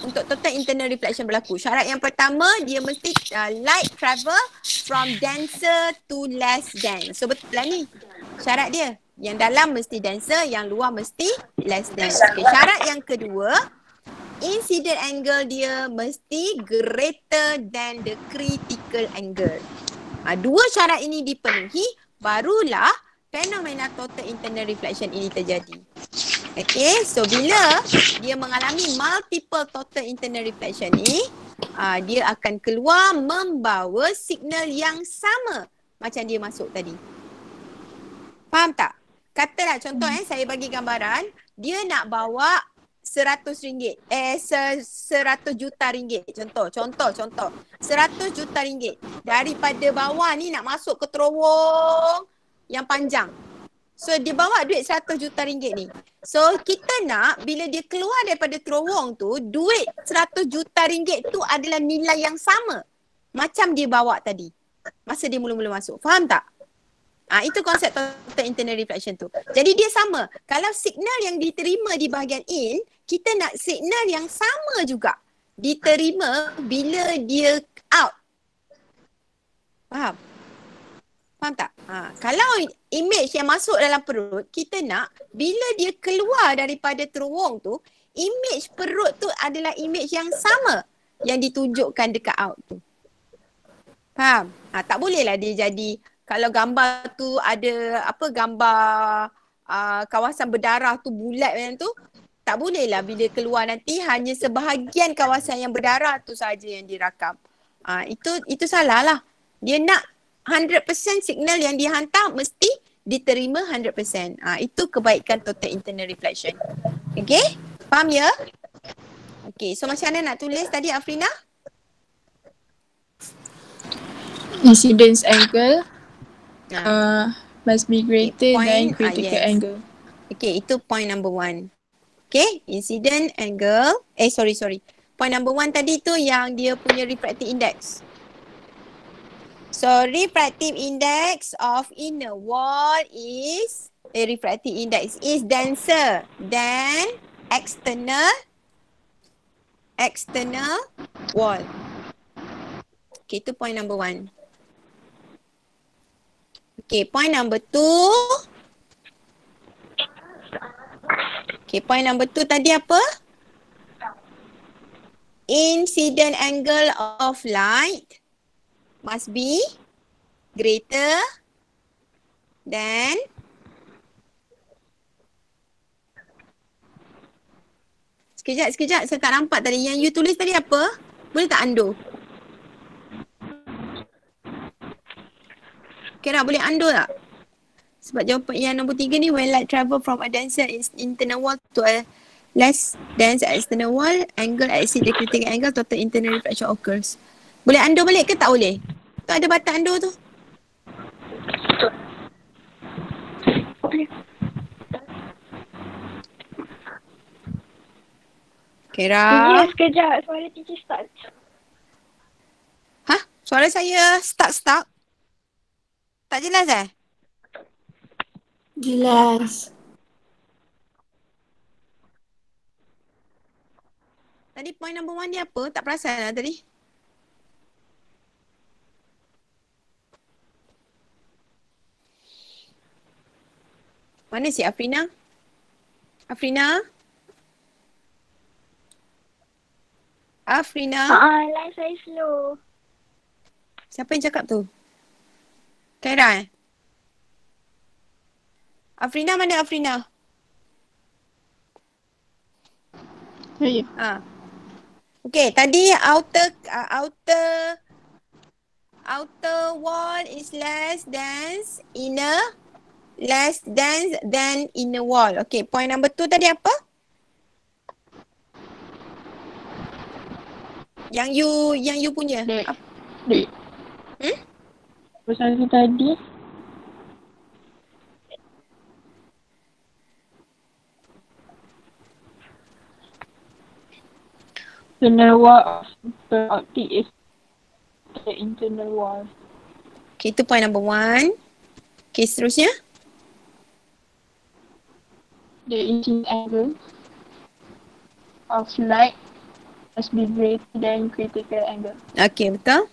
untuk total internal reflection berlaku. Syarat yang pertama dia mesti uh, light travel from denser to less dense. So betul lah ni. Syarat dia. Yang dalam mesti denser, yang luar mesti less dense. Okay, syarat yang kedua, incident angle dia mesti greater than the critical angle. Ha, dua syarat ini dipenuhi, barulah fenomena total internal reflection ini terjadi. Okay, so bila dia mengalami multiple total internal reflection ni, uh, dia akan keluar membawa signal yang sama macam dia masuk tadi. Faham tak? Katalah contoh eh, saya bagi gambaran, dia nak bawa seratus ringgit, eh se- seratus juta ringgit. Contoh, contoh, contoh. Seratus juta ringgit. Daripada bawah ni nak masuk ke terowong yang panjang. So dia bawa duit 100 juta ringgit ni. So kita nak bila dia keluar daripada terowong tu, duit 100 juta ringgit tu adalah nilai yang sama. Macam dia bawa tadi. Masa dia mula-mula masuk. Faham tak? Ah itu konsep total internal reflection tu. Jadi dia sama. Kalau signal yang diterima di bahagian in, kita nak signal yang sama juga diterima bila dia out. Faham? Faham tak? Ha, kalau image yang masuk dalam perut, kita nak bila dia keluar daripada terowong tu, image perut tu adalah image yang sama yang ditunjukkan dekat out tu. Faham? Ha, tak boleh lah dia jadi kalau gambar tu ada apa gambar uh, kawasan berdarah tu bulat macam tu, tak boleh lah bila keluar nanti hanya sebahagian kawasan yang berdarah tu saja yang dirakam. Ah itu itu salah lah. Dia nak 100% signal yang dia hantar mesti diterima 100%. Ah itu kebaikan total internal reflection. Okay? Faham ya? Okay, so macam mana nak tulis tadi Afrina? Incidence angle Ah. uh, must be greater Point, than ah, critical yes. angle. Okay, itu point number one. Okay, incident angle. Eh, sorry, sorry. Point number one tadi tu yang dia punya refractive index. So, refractive index of inner wall is, eh, refractive index is denser than external, external wall. Okay, itu point number one. Okay, point number two. Okay, point number two tadi apa? Incident angle of light must be greater than Sekejap, sekejap. Saya tak nampak tadi. Yang you tulis tadi apa? Boleh tak undo? Kira boleh undo tak? Sebab jawapan yang nombor tiga ni when light travel from a denser internal wall to a less dense external wall, angle exceed the critical angle, total internal reflection occurs. Boleh ando balik ke tak boleh? Tu ada batas ando tu. Kira. Tunggu sekejap. Suara teacher start. Hah? Suara saya stuck-stuck? Tak jelas eh? Jelas. Tadi point number one dia apa? Tak perasan lah tadi. Mana si Afrina? Afrina? Afrina? Ah, line saya slow. Siapa yang cakap tu? Kaira eh? Afrina mana Afrina? Saya. Ha. Okay, tadi outer uh, outer outer wall is less dense, inner less dense than inner wall. Okay, point number two tadi apa? Yang you yang you punya. Dek. Dek. Hmm? Tu tadi. Internal wall of the optic is the internal wall. Okay, itu point number one. Okay, seterusnya. The incident angle of light must be greater than critical angle. Okay, betul.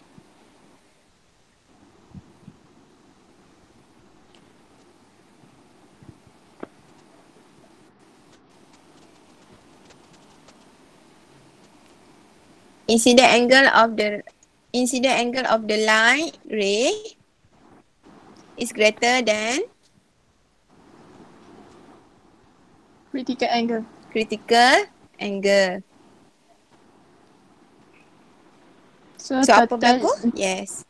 Incident angle of the incident angle of the light ray is greater than Critical angle. critical angle. So, So apa total, berlaku? Yes.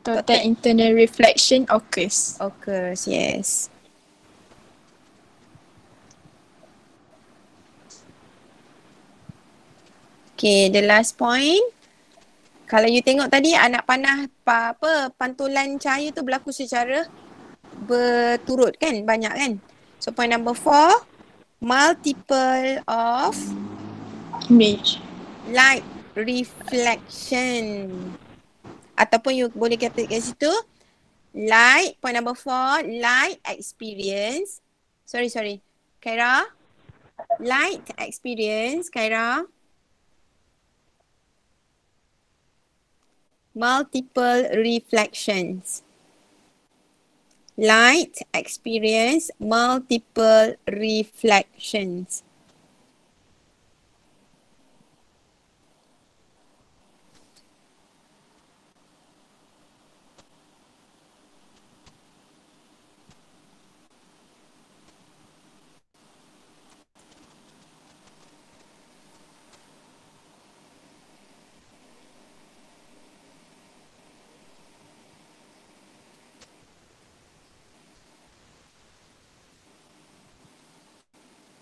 total internal reflection occurs. Occurs, yes. Okay, the last point. Kalau you tengok tadi anak panah pa, apa pantulan cahaya tu berlaku secara berturut kan banyak kan. So point number four, multiple of Image. light reflection. Ataupun you boleh kata kat situ light point number four light experience. Sorry sorry. Kaira. Light experience Kaira. Multiple reflections. Light experience multiple reflections.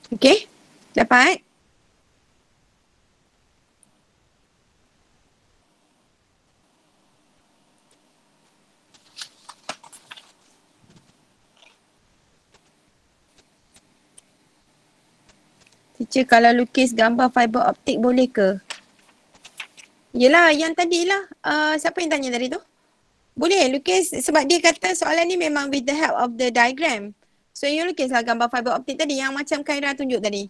Okay? Dapat? Teacher kalau lukis gambar fiber optik boleh ke? Yelah yang tadi lah. Uh, siapa yang tanya tadi tu? Boleh lukis sebab dia kata soalan ni memang with the help of the diagram. So you lukislah gambar fiber optik tadi yang macam Kaira tunjuk tadi.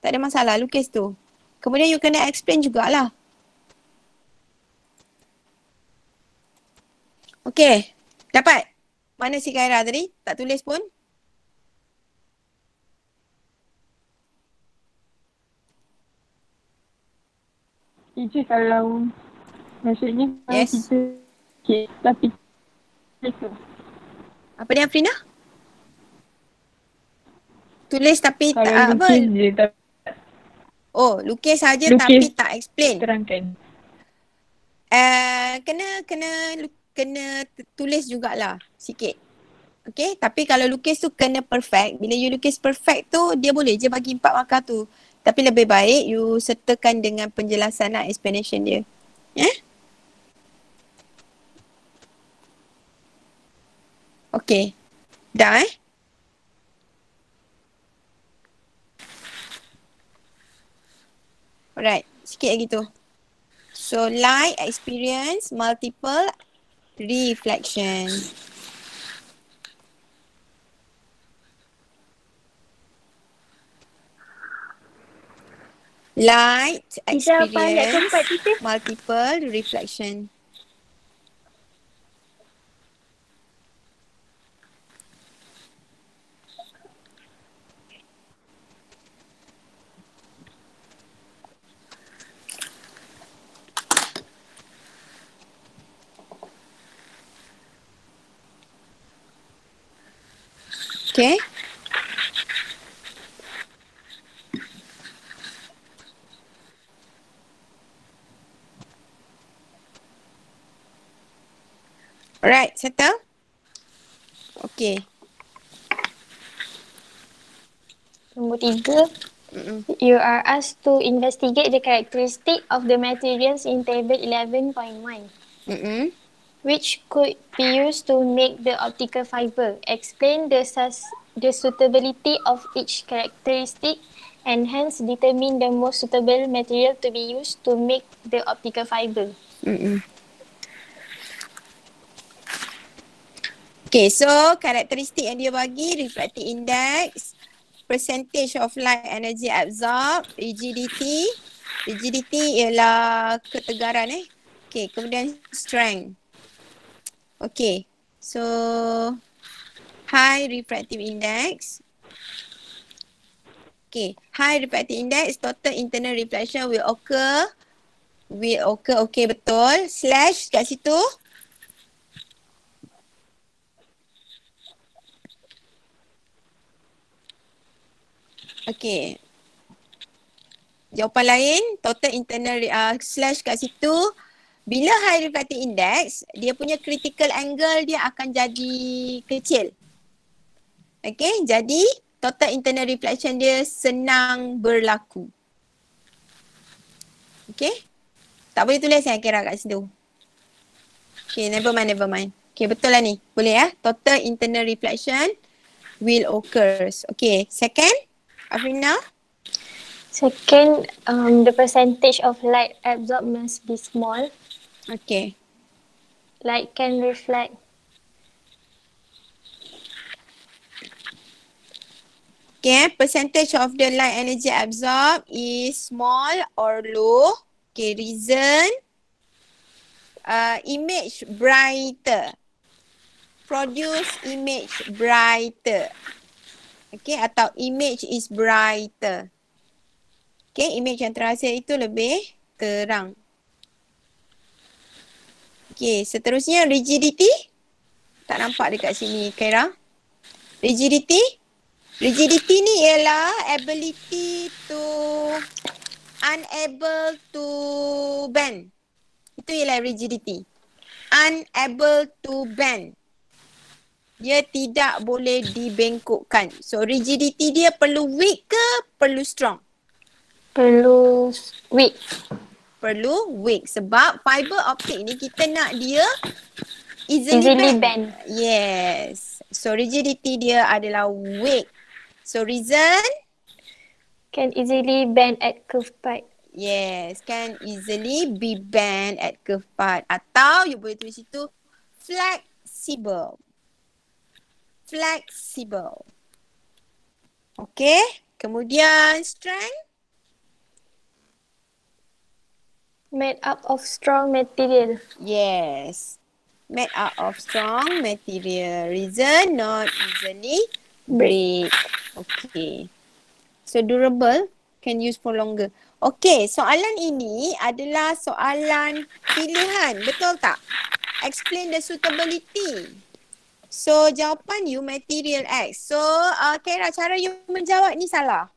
Tak ada masalah lukis tu. Kemudian you kena explain jugalah. Okay. Dapat? Mana si Kaira tadi? Tak tulis pun? Teacher kalau maksudnya kalau Yes. kita okay, tapi itu Apa dia Afrina? Tulis tapi tak kalau apa? lukis je tapi Oh, lukis saja tapi tak explain. terangkan. Uh, kena kena kena tulis jugalah sikit. Okay, tapi kalau lukis tu kena perfect. Bila you lukis perfect tu, dia boleh je bagi empat markah tu. Tapi lebih baik you sertakan dengan penjelasan lah, explanation dia. Ya? Okay. Dah eh? Alright, sikit lagi tu. So light experience multiple reflection. Light experience multiple reflection. Okay. Alright, settle? Okay. Nombor tiga. Mm-mm. You are asked to investigate the characteristic of the materials in table 11.1 Mm-mm. Which could be used to make the optical fiber. Explain the, sus- the suitability of each characteristic and hence determine the most suitable material to be used to make the optical fiber. Mm-mm. Okay, so karakteristik yang dia bagi, refractive index, percentage of light energy absorbed, rigidity. Rigidity ialah ketegaran eh. Okay, kemudian strength. Okay, so high refractive index. Okay, high refractive index, total internal reflection will occur. Will occur, okay betul. Slash kat situ. Okay. Jawapan lain, total internal uh, slash kat situ. Bila high refractive index, dia punya critical angle dia akan jadi kecil. Okay, jadi total internal reflection dia senang berlaku. Okay. Tak boleh tulis saya kira kat situ. Okay, never mind, never mind. Okay, betul lah ni. Boleh ya? Total internal reflection will occurs. Okay, second. Afrina? Second, um, the percentage of light absorbed must be small. Okay. Light can reflect Okay, percentage of the light energy absorbed is small or low. Okay, reason. Uh, image brighter. Produce image brighter. Okay, atau image is brighter. Okay, image yang terhasil itu lebih terang. Okay, seterusnya rigidity. Tak nampak dekat sini, Kaira. Rigidity. Rigidity ni ialah ability to unable to bend. Itu ialah rigidity. Unable to bend. Dia tidak boleh dibengkokkan. So rigidity dia perlu weak ke perlu strong? perlu weak. Perlu weak sebab fiber optic ni kita nak dia easily, Easily bend. bend. Yes. So rigidity dia adalah weak. So reason Can easily bend at curve part. Yes, can easily be bent at curve part atau you boleh tulis itu flexible. Flexible. Okay, kemudian strength. Made up of strong material. Yes, made out of strong material. Reason not easily break. Okay. So durable can use for longer. Okay, soalan ini adalah soalan pilihan. Betul tak? Explain the suitability. So jawapan you material X. So uh, Kira cara you menjawab ni salah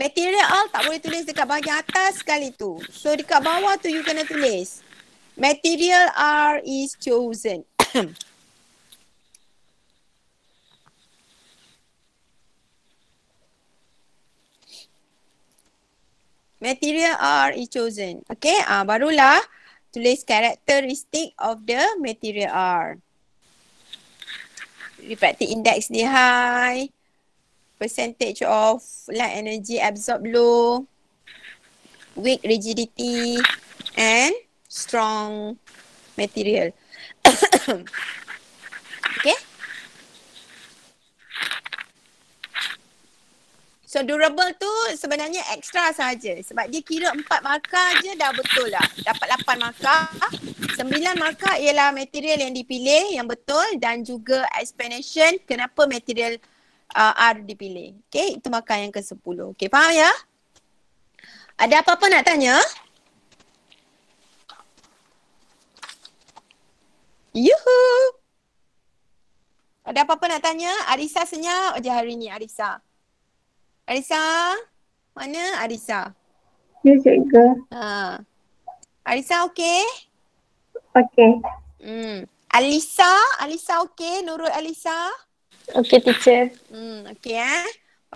material tak boleh tulis dekat bahagian atas sekali tu. So dekat bawah tu you kena tulis. Material R is chosen. material R is chosen. Okay, ah barulah tulis characteristic of the material R. You index dia high. Percentage of light energy absorbed low. Weak rigidity and strong material. okay. So durable tu sebenarnya extra saja sebab dia kira empat markah je dah betul lah. Dapat lapan markah. Sembilan markah ialah material yang dipilih yang betul dan juga explanation kenapa material uh, R dipilih. Okay, itu markah yang ke sepuluh. Okay, faham ya? Ada apa-apa nak tanya? Yuhu! Ada apa-apa nak tanya? Arisa senyap je hari ni Arisa. Arisa, mana Arisa? Ya, cikgu. Ha. Arisa okey? Okey. Hmm. Alisa, Alisa okey? Nurul Alisa? Okey, teacher. Hmm, okey eh.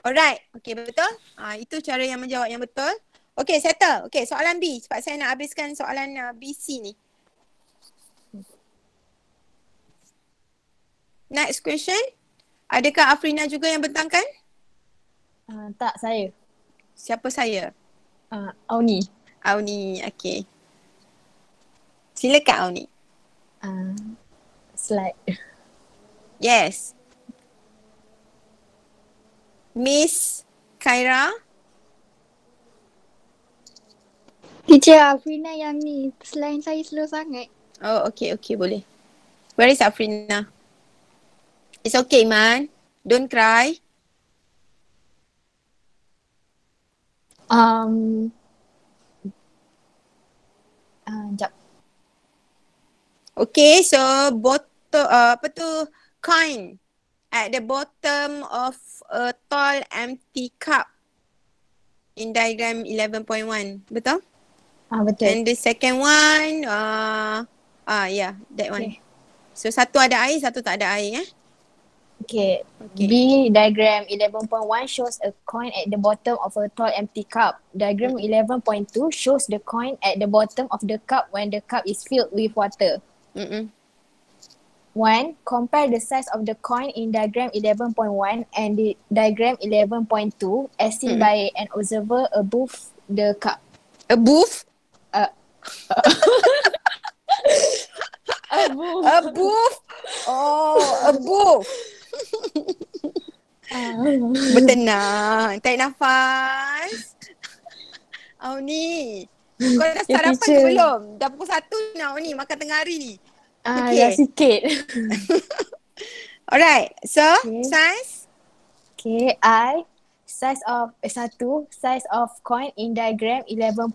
Alright, okey betul? Ha, itu cara yang menjawab yang betul. Okey, settle. Okey, soalan B sebab saya nak habiskan soalan uh, BC ni. Next question. Adakah Afrina juga yang bentangkan? Uh, tak, saya. Siapa saya? Uh, Auni. Auni, okey. Silakan Auni. Uh, slide. Yes. Miss Kaira. Teacher Afrina yang ni Selain saya slow sangat Oh, okay, okay, boleh. Where is Afrina? It's okay, man. Don't cry. Um, uh, jap. Okay, so bottom, uh, apa tu, coin at the bottom of a tall empty cup in diagram 11.1. Betul? Ah, betul. And the second one, uh, ah yeah, that one. Okay. So satu ada air, satu tak ada air eh. Okay. Okay. B diagram 11.1 shows a coin at the bottom of a tall empty cup. Diagram 11.2 shows the coin at the bottom of the cup when the cup is filled with water. Mm-mm. One, compare the size of the coin in diagram 11.1 and the diagram 11.2 as seen Mm. by an observer above the cup. A booth? Uh, above. A booth? Oh, a booth. Bertenang. Tarik nafas. Oh ni. Kau dah sarapan ke belum? Dah pukul satu ni makan tengah hari ni. Ah, Okay. dah sikit. Alright. So, Okay. size? Okay, I size of eh, satu size of coin in diagram 11.2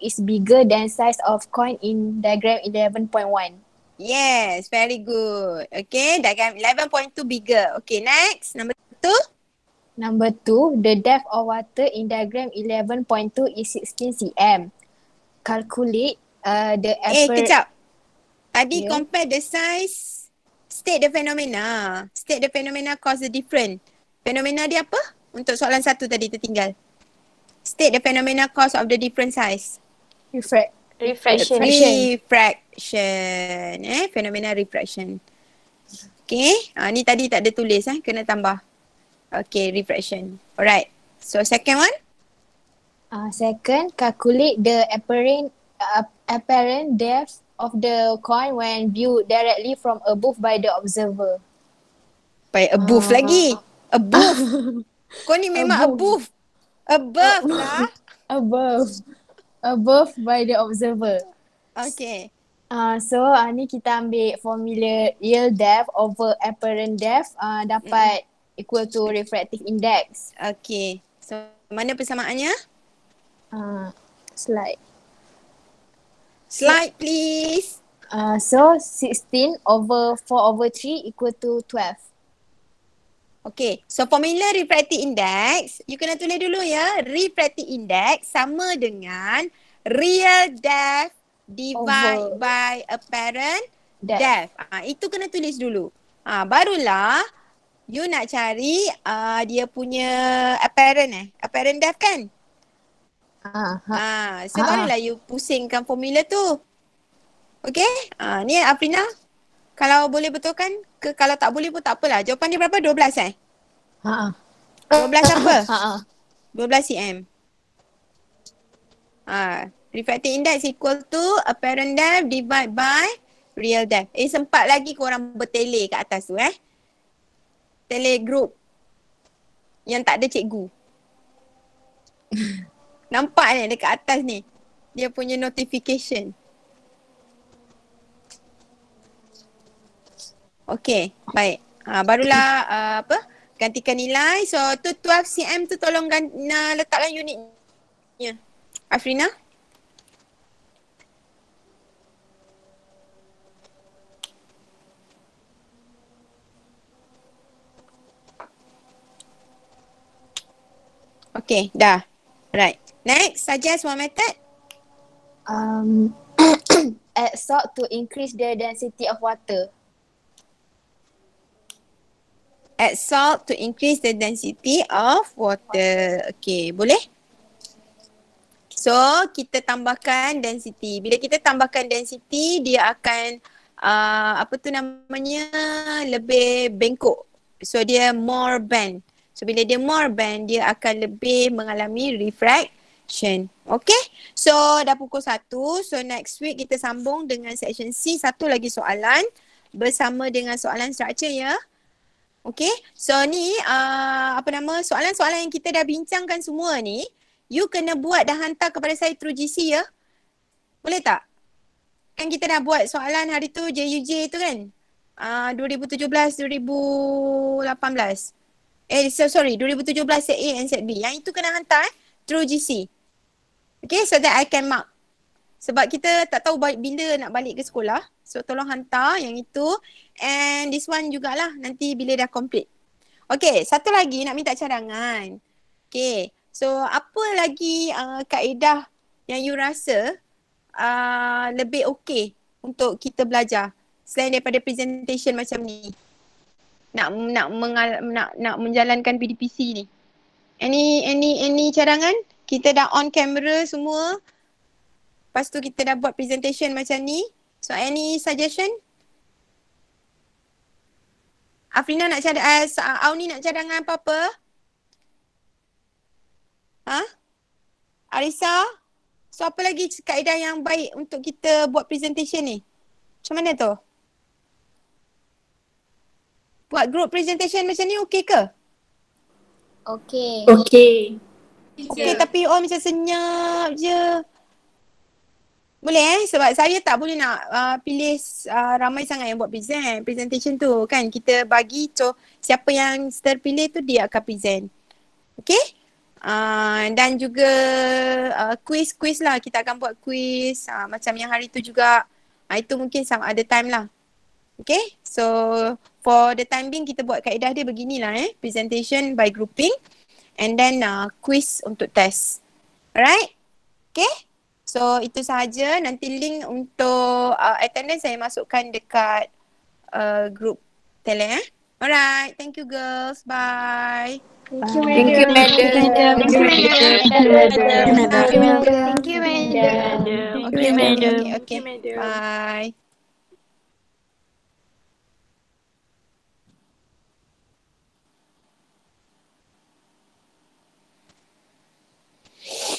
is bigger than size of coin in diagram 11.1. Yes, very good. Okay, diagram 11.2 bigger. Okay, next. Number two. Number two, the depth of water in diagram 11.2 is 16 cm. Calculate uh, the Eh, apparent. kejap. Tadi Yeah. compare the size, state the phenomena. State the phenomena cause the different. Fenomena dia apa? Untuk soalan satu tadi tertinggal. State the phenomena cause of the different size. Refract. Refraction. Refraction. Eh, fenomena refraction. Okay. Ah, ni tadi tak ada tulis eh. Kena tambah. Okay, refraction. Alright. So second one. Uh, second, calculate the apparent uh, apparent depth of the coin when viewed directly from above by the observer. By above Ah. lagi. Above. Kau ni memang above. Above lah. Above. Above by the observer. Okay. Uh, so uh, ni kita ambil formula real depth over apparent depth uh, dapat equal to refractive index. Okay. So mana persamaannya? Uh, slide. Slide please. Uh, so 16 over 4 over 3 equal to 12. Okay. So formula refractive index, you kena tulis dulu ya. Refractive index sama dengan real depth divide Over. by apparent Depth. depth. Ah itu kena tulis dulu. Ah barulah you nak cari ah dia punya apparent eh. Apparent depth kan? Ha, ha. Ah, so Ha. barulah you pusingkan formula tu. Okay? Ah, ni Afrina. Kalau boleh betulkan, ke kalau tak boleh pun tak apalah. Jawapan dia berapa? 12 eh? Ha. 12 apa? Ha. ha. 12 cm. Ah, refractive index equal to apparent depth divide by real depth. Eh sempat lagi korang bertele kat atas tu eh. Tele group. Yang tak ada cikgu. Nampak ni dekat atas ni. Dia punya notification. Okay, baik. Ha, barulah uh, apa? Gantikan nilai. So tu 12 cm tu tolong gan- uh, letakkan unitnya. Afrina? Okay, dah. Right. Next, suggest one method. Um, add salt to increase the density of water. Add salt to increase the density of water. Okay, boleh? So, kita tambahkan density. Bila kita tambahkan density, dia akan uh, apa tu namanya lebih bengkok. So, dia more bend. So, bila dia more bend, dia akan lebih mengalami refraction. Okay? So, dah pukul satu. So, next week kita sambung dengan section C. Satu lagi soalan bersama dengan soalan structure ya. Okay, so ni uh, apa nama soalan-soalan yang kita dah bincangkan semua ni, you kena buat dan hantar kepada saya through GC ya. Boleh tak? Kan kita dah buat soalan hari tu JUJ tu kan? Uh, 2017, 2018. Eh, so, sorry, 2017 set A and set B. Yang itu kena hantar eh, through GC. Okay, so that I can mark. Sebab kita tak tahu bila nak balik ke sekolah. So tolong hantar yang itu. And this one jugalah nanti bila dah complete. Okay, satu lagi nak minta cadangan. Okay, so apa lagi uh, kaedah yang you rasa uh, lebih okay untuk kita belajar selain daripada presentation macam ni? Nak nak mengal, nak nak menjalankan PDPC ni. Any any any cadangan? Kita dah on camera semua. Lepas tu kita dah buat presentation macam ni. So any suggestion? Afrina nak cadang, uh, Auni nak cadangan apa-apa? Ha? Arisa? So apa lagi kaedah yang baik untuk kita buat presentation ni? Macam mana tu? Buat group presentation macam ni okey ke? Okay. Okay. Okey tapi oh macam senyap je. Boleh eh sebab saya tak boleh nak uh, pilih uh, ramai sangat yang buat present presentation tu kan kita bagi so siapa yang terpilih tu dia akan present. Okay? Uh, dan juga uh, quiz-quiz lah kita akan buat quiz uh, macam yang hari tu juga uh, itu mungkin some other time lah. Okay? So for the time being kita buat kaedah dia beginilah eh presentation by grouping and then uh, quiz untuk test. Alright? Okay? So itu sahaja nanti link untuk uh, attendance saya masukkan dekat uh, group tele eh. Alright, thank you girls. Bye. Thank you, Thank you, madam. Thank you, madam. Thank you, madam. Thank you, madam. Okay, okay, okay, okay. Bye. Yeah.